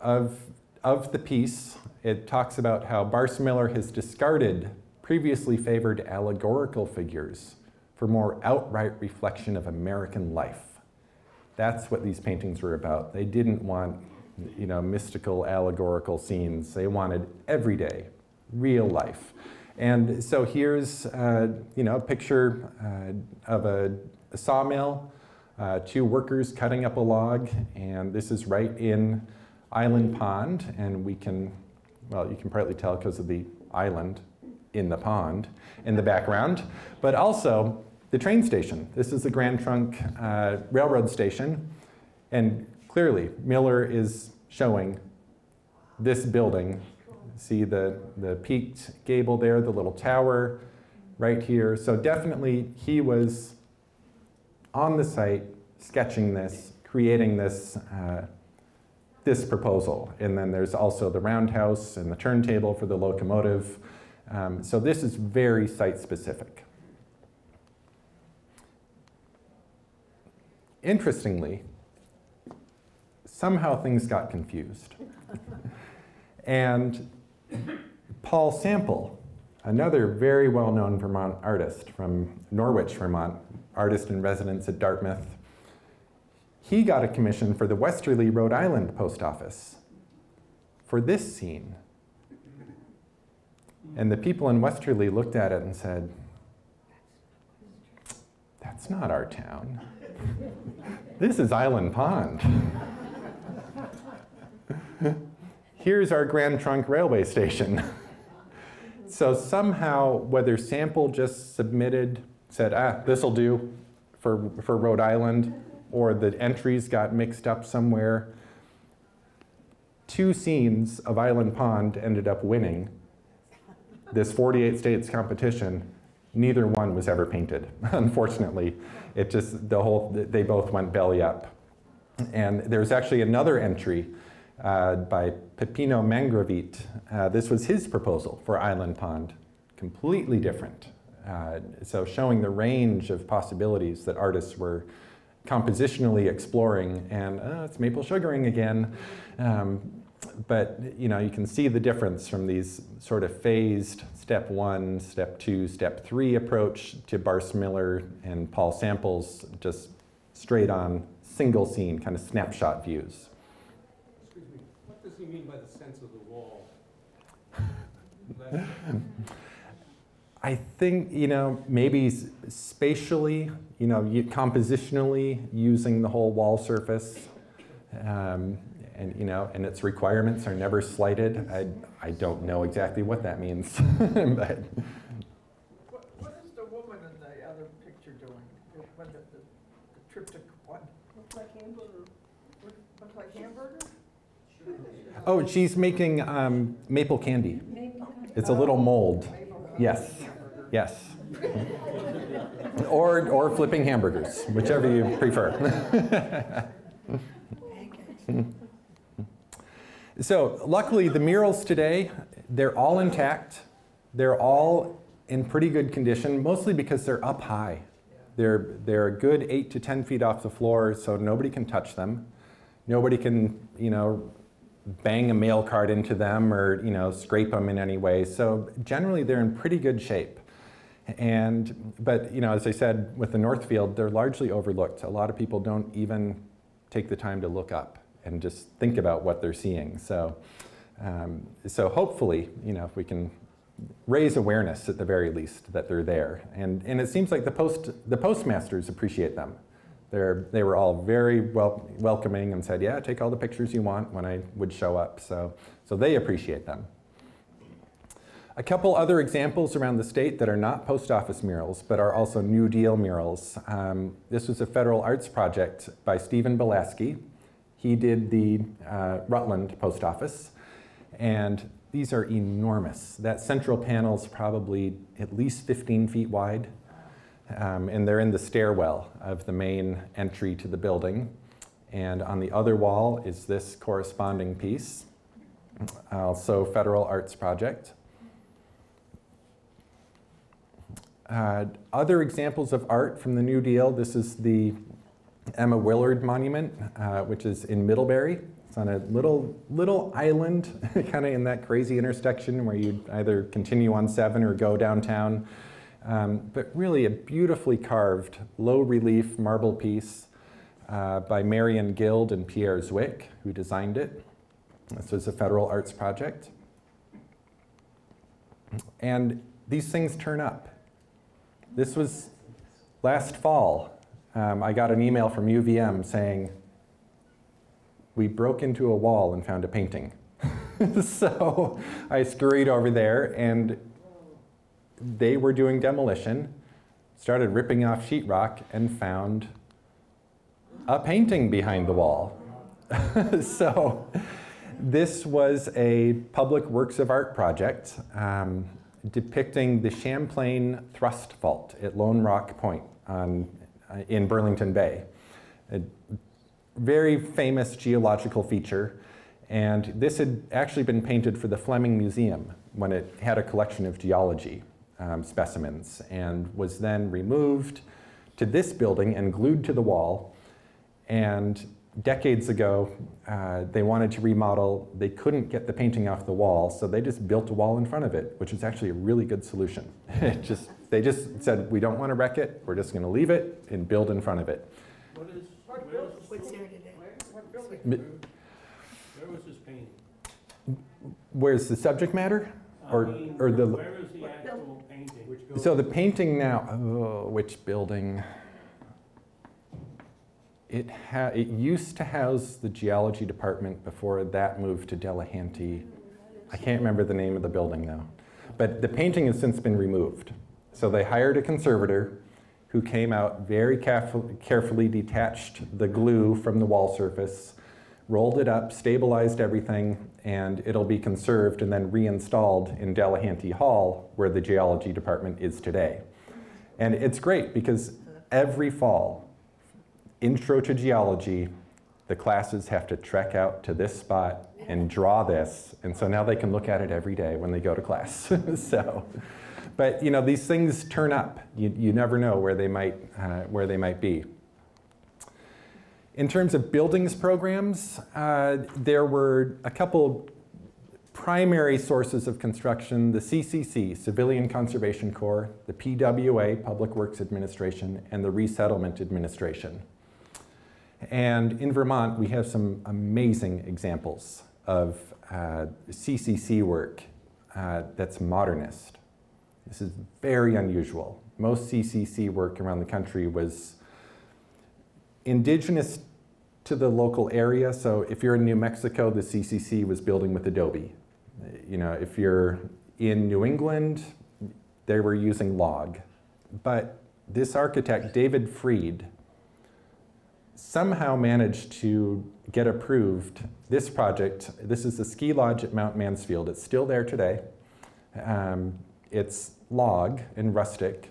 of, of the piece, it talks about how Barse Miller has discarded previously favored allegorical figures for more outright reflection of American life. That's what these paintings were about. They didn't want, you know, mystical allegorical scenes. They wanted everyday, real life. And so here's, uh, you know, a picture uh, of a, a sawmill, uh, two workers cutting up a log, and this is right in Island Pond, and we can, well, you can partly tell because of the island in the pond in the background, but also the train station. This is the Grand Trunk uh, Railroad Station, and clearly Miller is showing this building. See the, the peaked gable there, the little tower right here. So definitely he was on the site sketching this, creating this, uh, this proposal. And then there's also the roundhouse and the turntable for the locomotive. Um, so this is very site specific. Interestingly, somehow things got confused. and Paul Sample, another very well known Vermont artist from Norwich, Vermont, artist in residence at Dartmouth, he got a commission for the Westerly, Rhode Island post office for this scene. And the people in Westerly looked at it and said, That's not our town. This is Island Pond. Here's our Grand Trunk Railway Station. so somehow, whether Sample just submitted, said, ah, this'll do for, for Rhode Island, or the entries got mixed up somewhere, two scenes of Island Pond ended up winning this 48 states competition, neither one was ever painted. Unfortunately, it just, the whole, they both went belly up. And there's actually another entry uh, by Peppino Mangravite. Uh, this was his proposal for Island Pond, completely different. Uh, so showing the range of possibilities that artists were compositionally exploring, and uh, it's maple sugaring again. Um, but you know, you can see the difference from these sort of phased step one, step two, step three approach to Barse Miller and Paul Samples, just straight on single scene, kind of snapshot views. He mean by the sense of the wall? I think, you know, maybe spatially, you know, compositionally using the whole wall surface. Um, and you know, and its requirements are never slighted. I, I don't know exactly what that means, but. What, what is the woman in the other picture doing? The, when the, the, the triptych one? Looks like hamburger. Look like hamburger? Oh, she's making um, maple candy. It's a little mold. Yes, yes. or, or flipping hamburgers, whichever you prefer. So luckily, the murals today, they're all intact. They're all in pretty good condition, mostly because they're up high. They're, they're a good eight to 10 feet off the floor, so nobody can touch them. Nobody can, you know, bang a mail cart into them or, you know, scrape them in any way. So generally, they're in pretty good shape. And, but, you know, as I said, with the Northfield, they're largely overlooked. A lot of people don't even take the time to look up and just think about what they're seeing. So, um, so hopefully, you know, if we can raise awareness at the very least that they're there. And, and it seems like the, post, the postmasters appreciate them. They're, they were all very wel welcoming and said, yeah, take all the pictures you want when I would show up. So, so they appreciate them. A couple other examples around the state that are not post office murals, but are also New Deal murals. Um, this was a federal arts project by Stephen Belaski, he did the uh, Rutland post office, and these are enormous. That central panel is probably at least 15 feet wide, um, and they're in the stairwell of the main entry to the building. And on the other wall is this corresponding piece, also Federal Arts Project. Uh, other examples of art from the New Deal, this is the Emma Willard Monument, uh, which is in Middlebury. It's on a little little island, kind of in that crazy intersection where you either continue on Seven or go downtown. Um, but really, a beautifully carved, low relief marble piece uh, by Marion Guild and Pierre Zwick, who designed it. This was a federal arts project. And these things turn up. This was last fall. Um, I got an email from UVM saying, we broke into a wall and found a painting. so I scurried over there and they were doing demolition, started ripping off sheetrock and found a painting behind the wall. so this was a public works of art project um, depicting the Champlain thrust fault at Lone Rock Point on, uh, in Burlington Bay. A very famous geological feature. And this had actually been painted for the Fleming Museum when it had a collection of geology um, specimens and was then removed to this building and glued to the wall. And decades ago, uh, they wanted to remodel. They couldn't get the painting off the wall, so they just built a wall in front of it, which is actually a really good solution. it just, they just said, we don't want to wreck it. We're just going to leave it and build in front of it. What is, What where building? What's there today? What building? Mi- where was this painting? Where's the subject matter? I Or- mean, or the- Where is the What actual painting? Which So the painting now, oh, which building? It, it used to house the geology department before that moved to Delehanty. I can't remember the name of the building now. But the painting has since been removed. So they hired a conservator who came out very careful, carefully detached the glue from the wall surface, rolled it up, stabilized everything, and it'll be conserved and then reinstalled in Delehanty Hall, where the geology department is today. And it's great because every fall, intro to geology, the classes have to trek out to this spot and draw this. And so now they can look at it every day when they go to class. so, but you know, these things turn up. You, you never know where they might, uh, where they might be. In terms of buildings programs, uh, there were a couple primary sources of construction, the CCC, Civilian Conservation Corps, the PWA, Public Works Administration, and the Resettlement Administration. And in Vermont, we have some amazing examples of uh, CCC work uh, that's modernist. This is very unusual. Most CCC work around the country was indigenous to the local area. So if you're in New Mexico, the CCC was building with Adobe. You know, if you're in New England, they were using log. But this architect, David Freed, somehow managed to get approved this project. This is the ski lodge at Mount Mansfield. It's still there today. Um, it's log and rustic,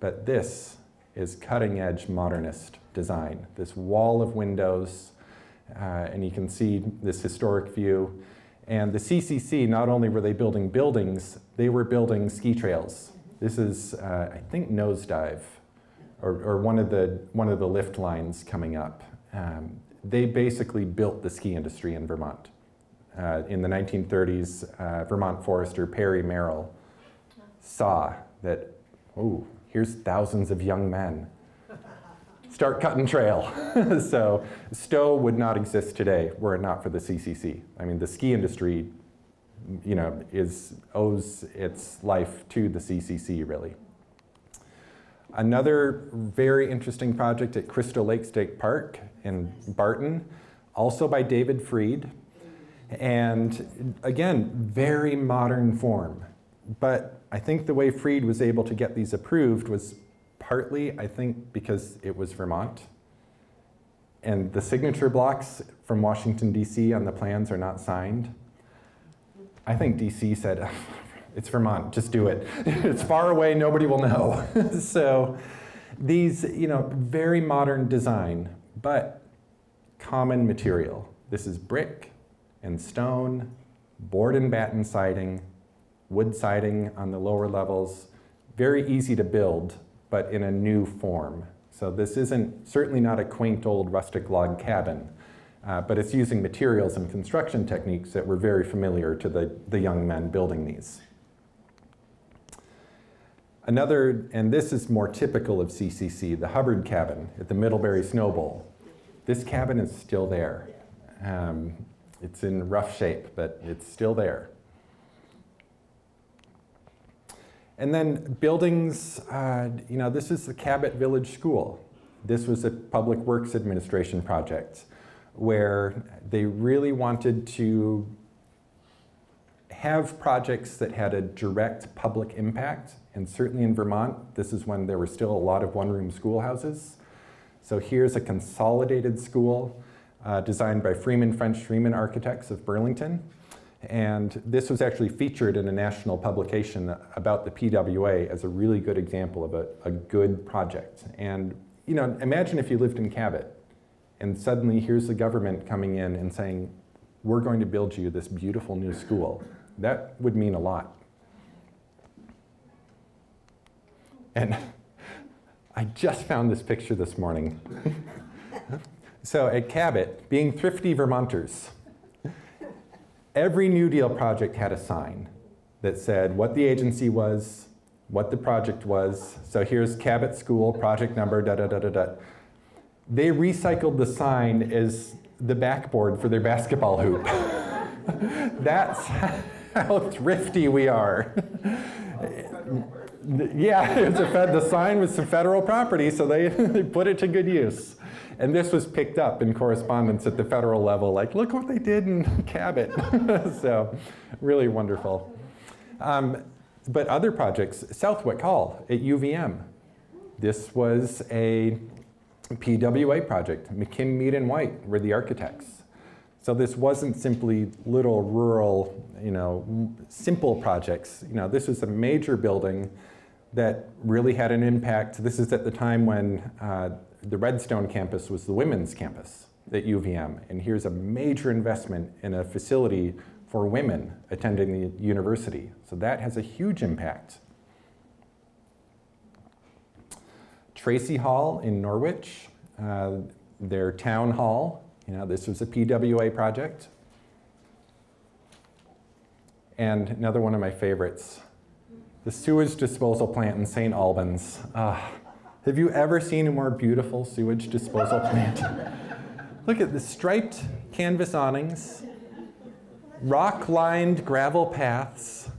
but this is cutting edge modernist design. This wall of windows, uh, and you can see this historic view. And the CCC, not only were they building buildings, they were building ski trails. This is, uh, I think, Nosedive, or, or one, of the, one of the lift lines coming up. Um, they basically built the ski industry in Vermont. Uh, in the 1930s, uh, Vermont forester Perry Merrill saw that, oh, here's thousands of young men. Start cutting trail. so Stowe would not exist today were it not for the CCC. I mean, the ski industry, you know, is owes its life to the CCC really. Another very interesting project at Crystal Lake State Park in Barton, also by David Freed. And again, very modern form. But I think the way Freed was able to get these approved was partly, I think, because it was Vermont. And the signature blocks from Washington, D.C. on the plans are not signed. I think D.C. said, it's Vermont, just do it. it's far away, nobody will know. so these, you know, very modern design, but common material. This is brick and stone, board and batten siding, wood siding on the lower levels. Very easy to build, but in a new form. So this isn't certainly not a quaint old rustic log cabin, uh, but it's using materials and construction techniques that were very familiar to the, the young men building these. Another, and this is more typical of CCC, the Hubbard cabin at the Middlebury Snow Bowl. This cabin is still there. Um, it's in rough shape, but it's still there. And then buildings, uh, you know, this is the Cabot Village School. This was a Public Works Administration project where they really wanted to have projects that had a direct public impact. And certainly in Vermont, this is when there were still a lot of one-room schoolhouses. So here's a consolidated school uh, designed by Freeman French Freeman Architects of Burlington. And this was actually featured in a national publication about the PWA as a really good example of a, a good project. And you know, imagine if you lived in Cabot and suddenly here's the government coming in and saying, we're going to build you this beautiful new school. That would mean a lot. And I just found this picture this morning. so at Cabot, being thrifty Vermonters, every New Deal project had a sign that said what the agency was, what the project was. So here's Cabot School, project number, da da da da da. They recycled the sign as the backboard for their basketball hoop. That's how thrifty we are. yeah, it's a fed, the sign was some federal property, so they, they put it to good use. And this was picked up in correspondence at the federal level, like, look what they did in Cabot. so, really wonderful. Um, but other projects, Southwick Hall at UVM. This was a PWA project. McKim, Mead, and White were the architects. So this wasn't simply little rural, you know, simple projects. You know, this was a major building that really had an impact. This is at the time when uh, the Redstone campus was the women's campus at UVM. And here's a major investment in a facility for women attending the university. So that has a huge impact. Tracy Hall in Norwich, uh, their town hall, you know, this was a PWA project. And another one of my favorites, the sewage disposal plant in St. Albans. Uh, have you ever seen a more beautiful sewage disposal plant? Look at the striped canvas awnings, rock-lined gravel paths.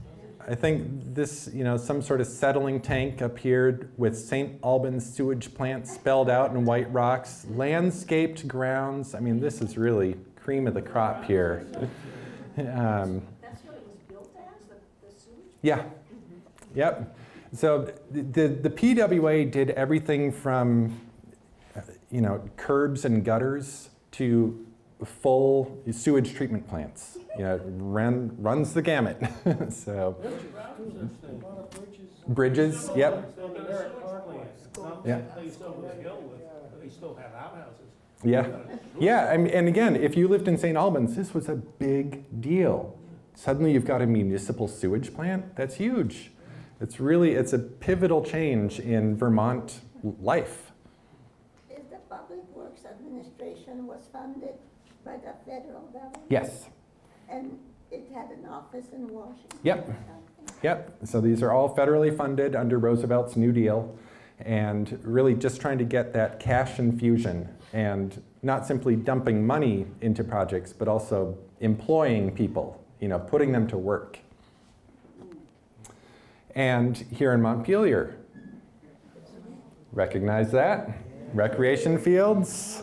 I think this, you know, some sort of settling tank appeared with St. Albans sewage plant spelled out in white rocks, landscaped grounds. I mean, this is really cream of the crop here. Um, That's what it was built as, the, the sewage? yeah. Yep. So the, the PWA did everything from, uh, you know, curbs and gutters to full sewage treatment plants. You know, ran, runs the gamut. so bridges, yep, Yeah. Yeah, yeah. I mean, and again, if you lived in St. Albans, this was a big deal. Suddenly, you've got a municipal sewage plant. That's huge. It's really it's a pivotal change in Vermont life. Is the Public Works Administration was funded by the federal government? Yes. And it had an office in Washington? Yep. Yep. So these are all federally funded under Roosevelt's New Deal, and really just trying to get that cash infusion and not simply dumping money into projects, but also employing people, you know, putting them to work. And here in Montpelier, recognize that? Recreation fields.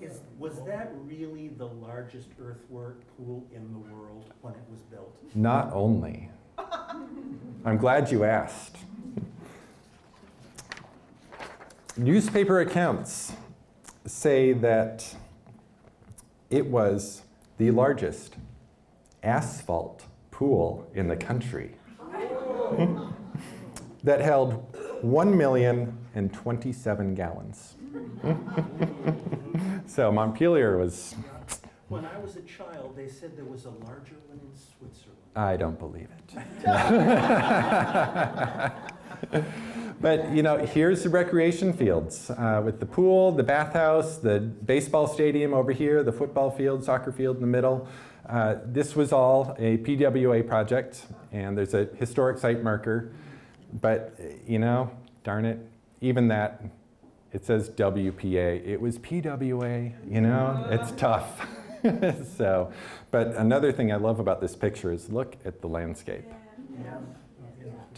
Is, was that really the largest earthwork pool in the world when it was built? Not only. I'm glad you asked. Newspaper accounts say that it was the largest asphalt pool in the country that held 1 million and 27 gallons. so Montpelier was When I was a child, they said there was a larger one in Switzerland. I don't believe it. but you know, here's the recreation fields uh, with the pool, the bathhouse, the baseball stadium over here, the football field, soccer field in the middle. Uh, this was all a PWA project, and there's a historic site marker. But you know, darn it, even that, it says WPA. It was PWA. You know, it's tough. so, but another thing I love about this picture is look at the landscape.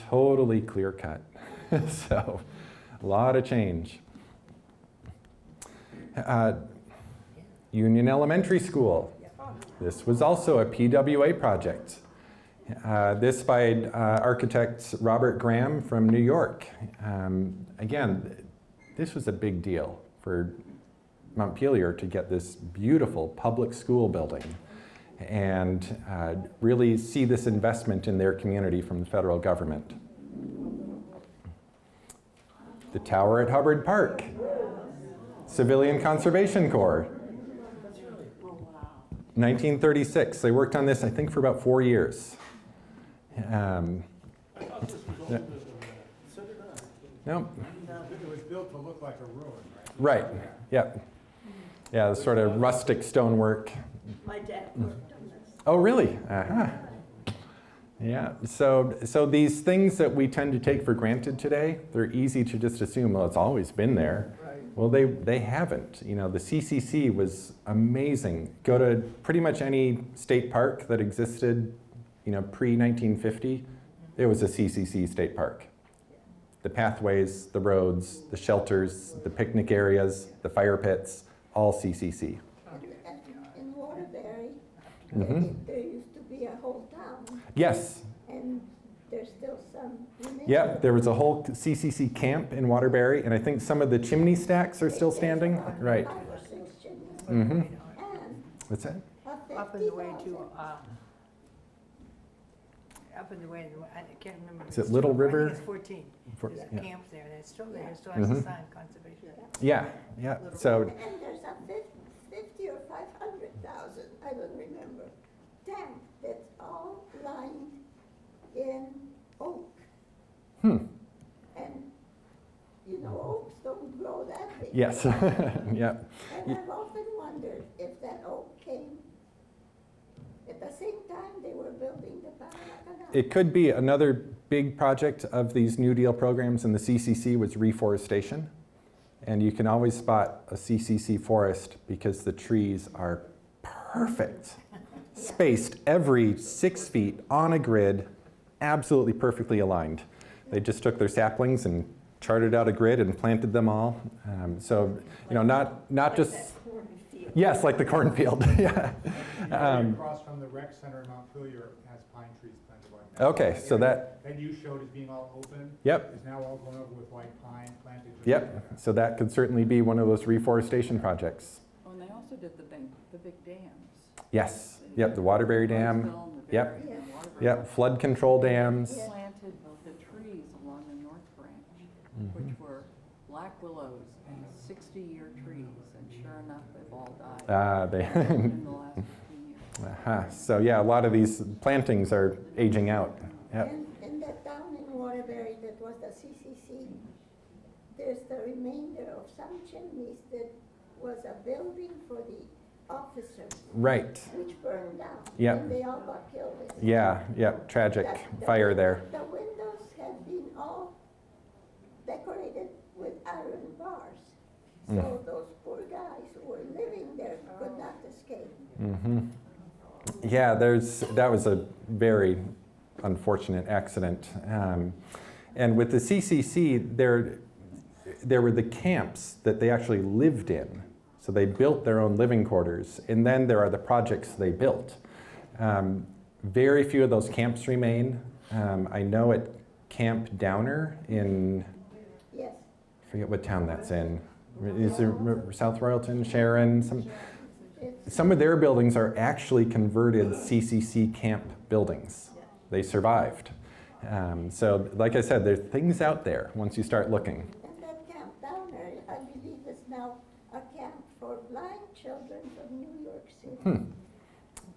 Totally clear cut. so, a lot of change. Uh, Union Elementary School. This was also a PWA project. Uh, this by uh, architect Robert Graham from New York. Um, again, this was a big deal for Montpelier to get this beautiful public school building and uh, really see this investment in their community from the federal government. The tower at Hubbard Park, Civilian Conservation Corps. 1936. They worked on this, I think, for about four years. Um, yeah. no, It was built to look like a ruin, right? right. Yep. Yeah, the sort of rustic stonework. My dad worked on this. Oh, really? Uh-huh. Yeah. So, so these things that we tend to take for granted today, they're easy to just assume. Well, it's always been there. Well, they they haven't. You know, the CCC was amazing. Go to pretty much any state park that existed, you know, pre 1950, it was a CCC state park. The pathways, the roads, the shelters, the picnic areas, the fire pits, all CCC. And in Waterbury, Mhm. there used to be a whole town, Yes. and there's still some remaining. Yep, there was a whole CCC camp in Waterbury, and I think some of the chimney stacks are still standing. Right. Five or. Mm-hmm. What's that? Up in the way to, uh, up in the way, I can't remember. Is it It's Little still- I think River? it's fourteen. For- There's a yeah. camp there, and it's still there, it still has a Mhm. sign, conservation. Yeah, yeah. So, And there's a fifty or five hundred thousand, I don't remember, tank that's all lined in oak. hmm. And, you know, oaks don't grow that big. Yes. yeah. And I've often wondered if that oak came at the same time they were building the Panama Canal. It could be another big project of these New Deal programs in the CCC was reforestation. And you can always spot a CCC forest because the trees are perfect. Spaced every six feet on a grid, absolutely perfectly aligned. They just took their saplings and charted out a grid and planted them all. Um, so, you know, not, not just, yes, like the cornfield, yeah. Um, Across from the rec center in Montpelier has pine trees planted like that. Okay, so that- That you showed as being all open. Yep. Is now all grown over with white pine planted. Yep, so that could certainly be one of those reforestation projects. Oh, and they also did the big, the big dams. Yes, yep, the Waterbury Dam, the yep. Barre and Waterbury. yep, flood control dams. Yeah. Planted the trees along the north branch, Mm-hmm. which were black willows and sixty-year trees, and sure enough, they've all died. Ah, they, In the last fifteen years. uh-huh. so yeah, a lot of these plantings are aging out. Yep, And in that town in Waterbury that was the CCC, there's the remainder of some chimneys that was a building for the officers, right, which burned down. Yep. And they all got killed. in- yeah, tragic fire there. The windows had been all decorated with iron bars. So Mm. those poor guys who were living there could not escape. Mm-hmm. Yeah, there's, that was a very unfortunate accident. Um, and with the CCC, there, there were the camps that they actually lived in. So they built their own living quarters. And then there are the projects they built. Um, very few of those camps remain. Um, I know at Camp Downer in, Yes. I forget what town that's in. Is it South Royalton, Sharon? Some, some of their buildings are actually converted CCC camp buildings. They survived. Um, so, like I said, there's things out there once you start looking. and that camp down there, I believe is now for blind children from New York City. Hmm.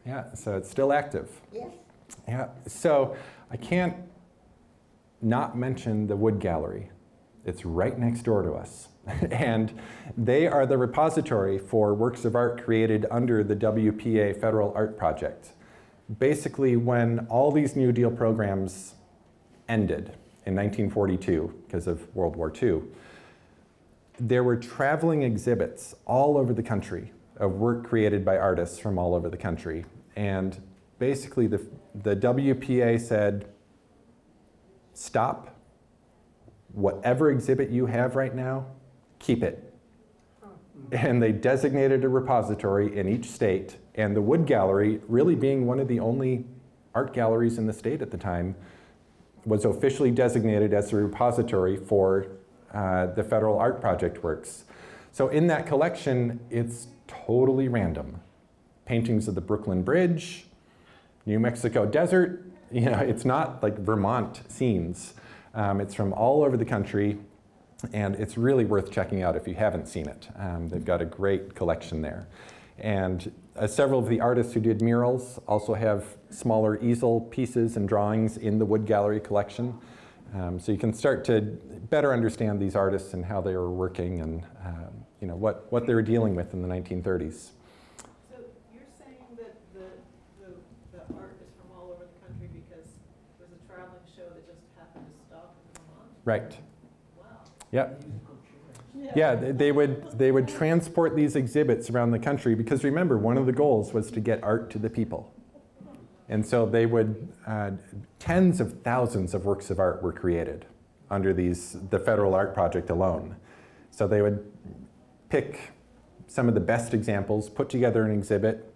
Yeah, so it's still active. Yes, Yeah, so I can't not mention the Wood Gallery. It's right next door to us. and they are the repository for works of art created under the WPA Federal Art Project. Basically, when all these New Deal programs ended in 1942 because of World War II, there were traveling exhibits all over the country of work created by artists from all over the country. And basically, the, the WPA said, stop. Whatever exhibit you have right now, keep it. Hmm. And they designated a repository in each state, and the Wood Gallery, really being one of the only art galleries in the state at the time, was officially designated as a repository for uh, the federal art project works. So in that collection, it's totally random. Paintings of the Brooklyn Bridge, New Mexico desert, you know, it's not like Vermont scenes. Um, it's from all over the country, and it's really worth checking out if you haven't seen it. Um, they've got a great collection there. And uh, several of the artists who did murals also have smaller easel pieces and drawings in the Wood Gallery collection. Um, so you can start to better understand these artists and how they were working and um, you know, what, what they were dealing with in the 1930s. So you're saying that the, the, the art is from all over the country because there's a traveling show that just happened to stop in Vermont? Right. Wow. Yep. Yeah, they, they would they would transport these exhibits around the country because remember, one of the goals was to get art to the people. And so they would, uh, tens of thousands of works of art were created under these, the Federal Art Project alone. So they would pick some of the best examples, put together an exhibit,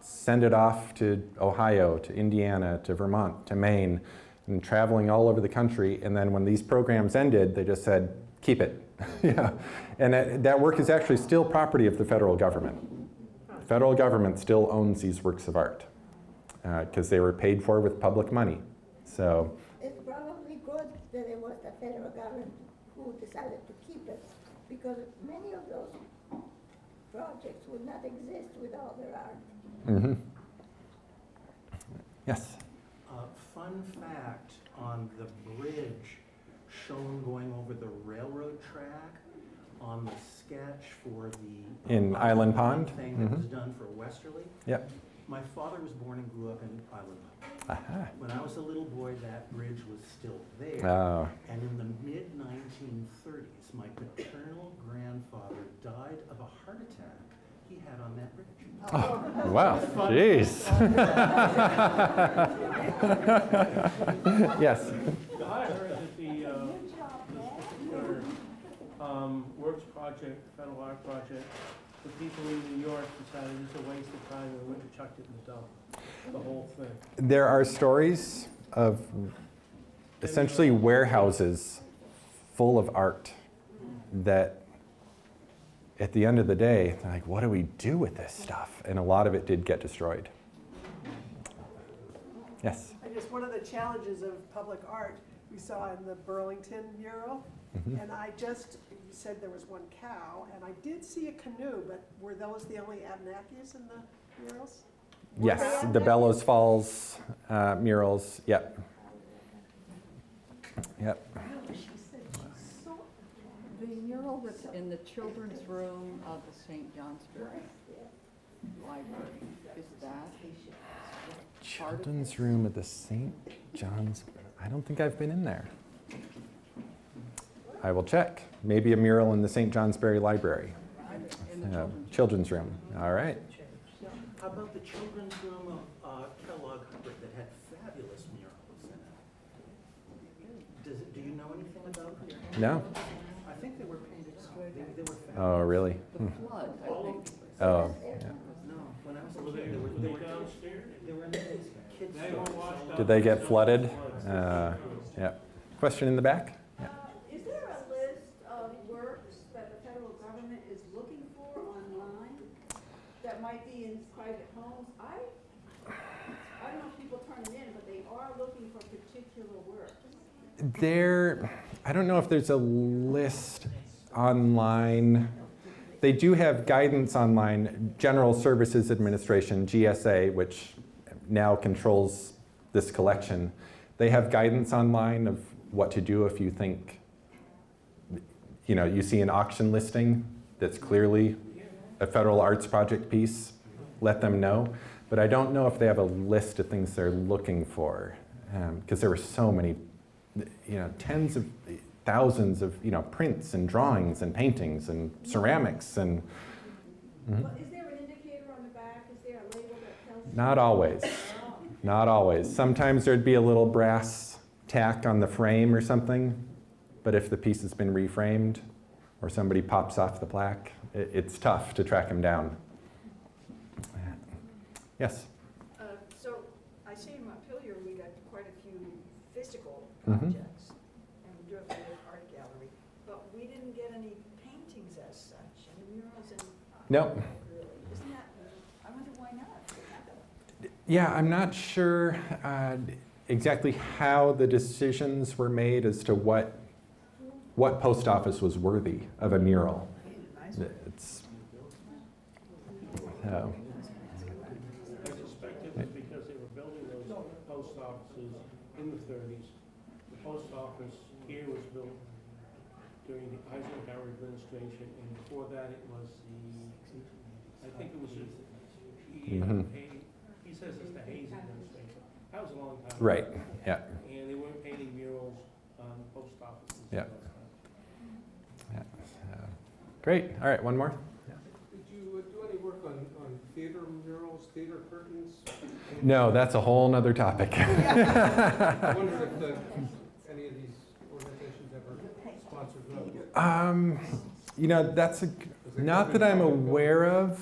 send it off to Ohio, to Indiana, to Vermont, to Maine, and traveling all over the country. And then when these programs ended, they just said, keep it. yeah. And that, that work is actually still property of the federal government. The federal government still owns these works of art uh, because they were paid for with public money. So, that it was the federal government who decided to keep it, because many of those projects would not exist without their art. Mm -hmm. yes. Uh, Fun fact, on the bridge shown going over the railroad track, on the sketch for the. In Island Pond? Thing that was Mhm. done for Westerly. Yep. My father was born and grew up in Island Pond. Aha. When I was a little boy, that bridge was still there. Oh, And in the mid-1930s, my paternal grandfather died of a heart attack he had on that bridge. wow. Jeez. yes. I heard that the, uh, this particular, um, works project, federal art project, the people in New York decided it was a waste of time and went and chucked it in the dump, the whole thing. There are stories of essentially warehouses full of art that at the end of the day, they're like, what do we do with this stuff? And a lot of it did get destroyed. Yes. I guess one of the challenges of public art, we saw in the Burlington mural, Mhm. and I just, you said there was one cow, and I did see a canoe, but were those the only Abenakis in the murals? Yes, the Bellows Falls uh, murals. Yep. Yep. The mural that's in the children's room of the St. Johnsbury Library, is that Children's room at the St. John's. I don't think I've been in there. I will check. Maybe a mural in the St. Johnsbury Library. Uh, children's children's room. All right. How about the children's room of uh, Kellogg Hubbard that had fabulous murals in it? Does, it- do you know anything about them? No? I think they were painted, they, they were fabulous. Oh, really? The Hmm. flood, I think. Oh, yeah. No, when I was a kid, they were, they were, they were in the kids' They were stores. washed out. Did they get flooded? Uh, yeah. Question in the back? Yeah. Is there a list of works that the federal government is looking for online that might be in private homes? I, I don't know if people turn it in, but they are looking for particular works. There, I don't know if there's a list online. they do have guidance online, General Services Administration, GSA, which now controls this collection. They have guidance online of what to do if you think, you know, you see an auction listing that's clearly a federal arts project piece, let them know. But I don't know if they have a list of things they're looking for, um, because there were so many, you know, tens of thousands of, you know, prints and drawings and paintings and ceramics and. Mhm. Well, is there an indicator on the back? Is there a label that tells? Not always. Not always. Sometimes there'd be a little brass tack on the frame or something, but if the piece has been reframed or somebody pops off the plaque, it, it's tough to track them down. Yes? Uh, So I see in Montpelier, we got quite a few physical Mhm. Projects, and we do have the art gallery, but we didn't get any paintings as such, any murals and. Nope. Really, isn't that, I wonder why not? Yeah, I'm not sure uh, exactly how the decisions were made as to what, what post office was worthy of a mural. It's, so, I suspect it was because they were building those post offices in the thirties. The post office here was built during the Eisenhower administration, and before that it was the, I think it was the, he, Mhm. He says it's the Hayes administration. That was a long time. ago. right, yeah. And they weren't painting murals on post offices. Yeah. yeah, so. Great, all right, one more? Did you uh, do any work on, on theater murals, theater curtains? No, that's a whole nother topic. I wonder if the, any of these organizations ever sponsored those? Um, you know, that's a, not that I'm aware of.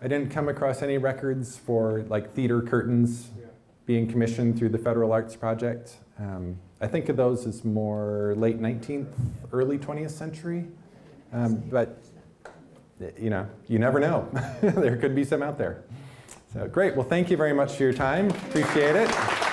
I didn't come across any records for like theater curtains being commissioned through the Federal Arts Project. Um, I think of those as more late 19th, early 20th century. Um, but, you know, you never know. there could be some out there. So great. Well, thank you very much for your time. Appreciate it.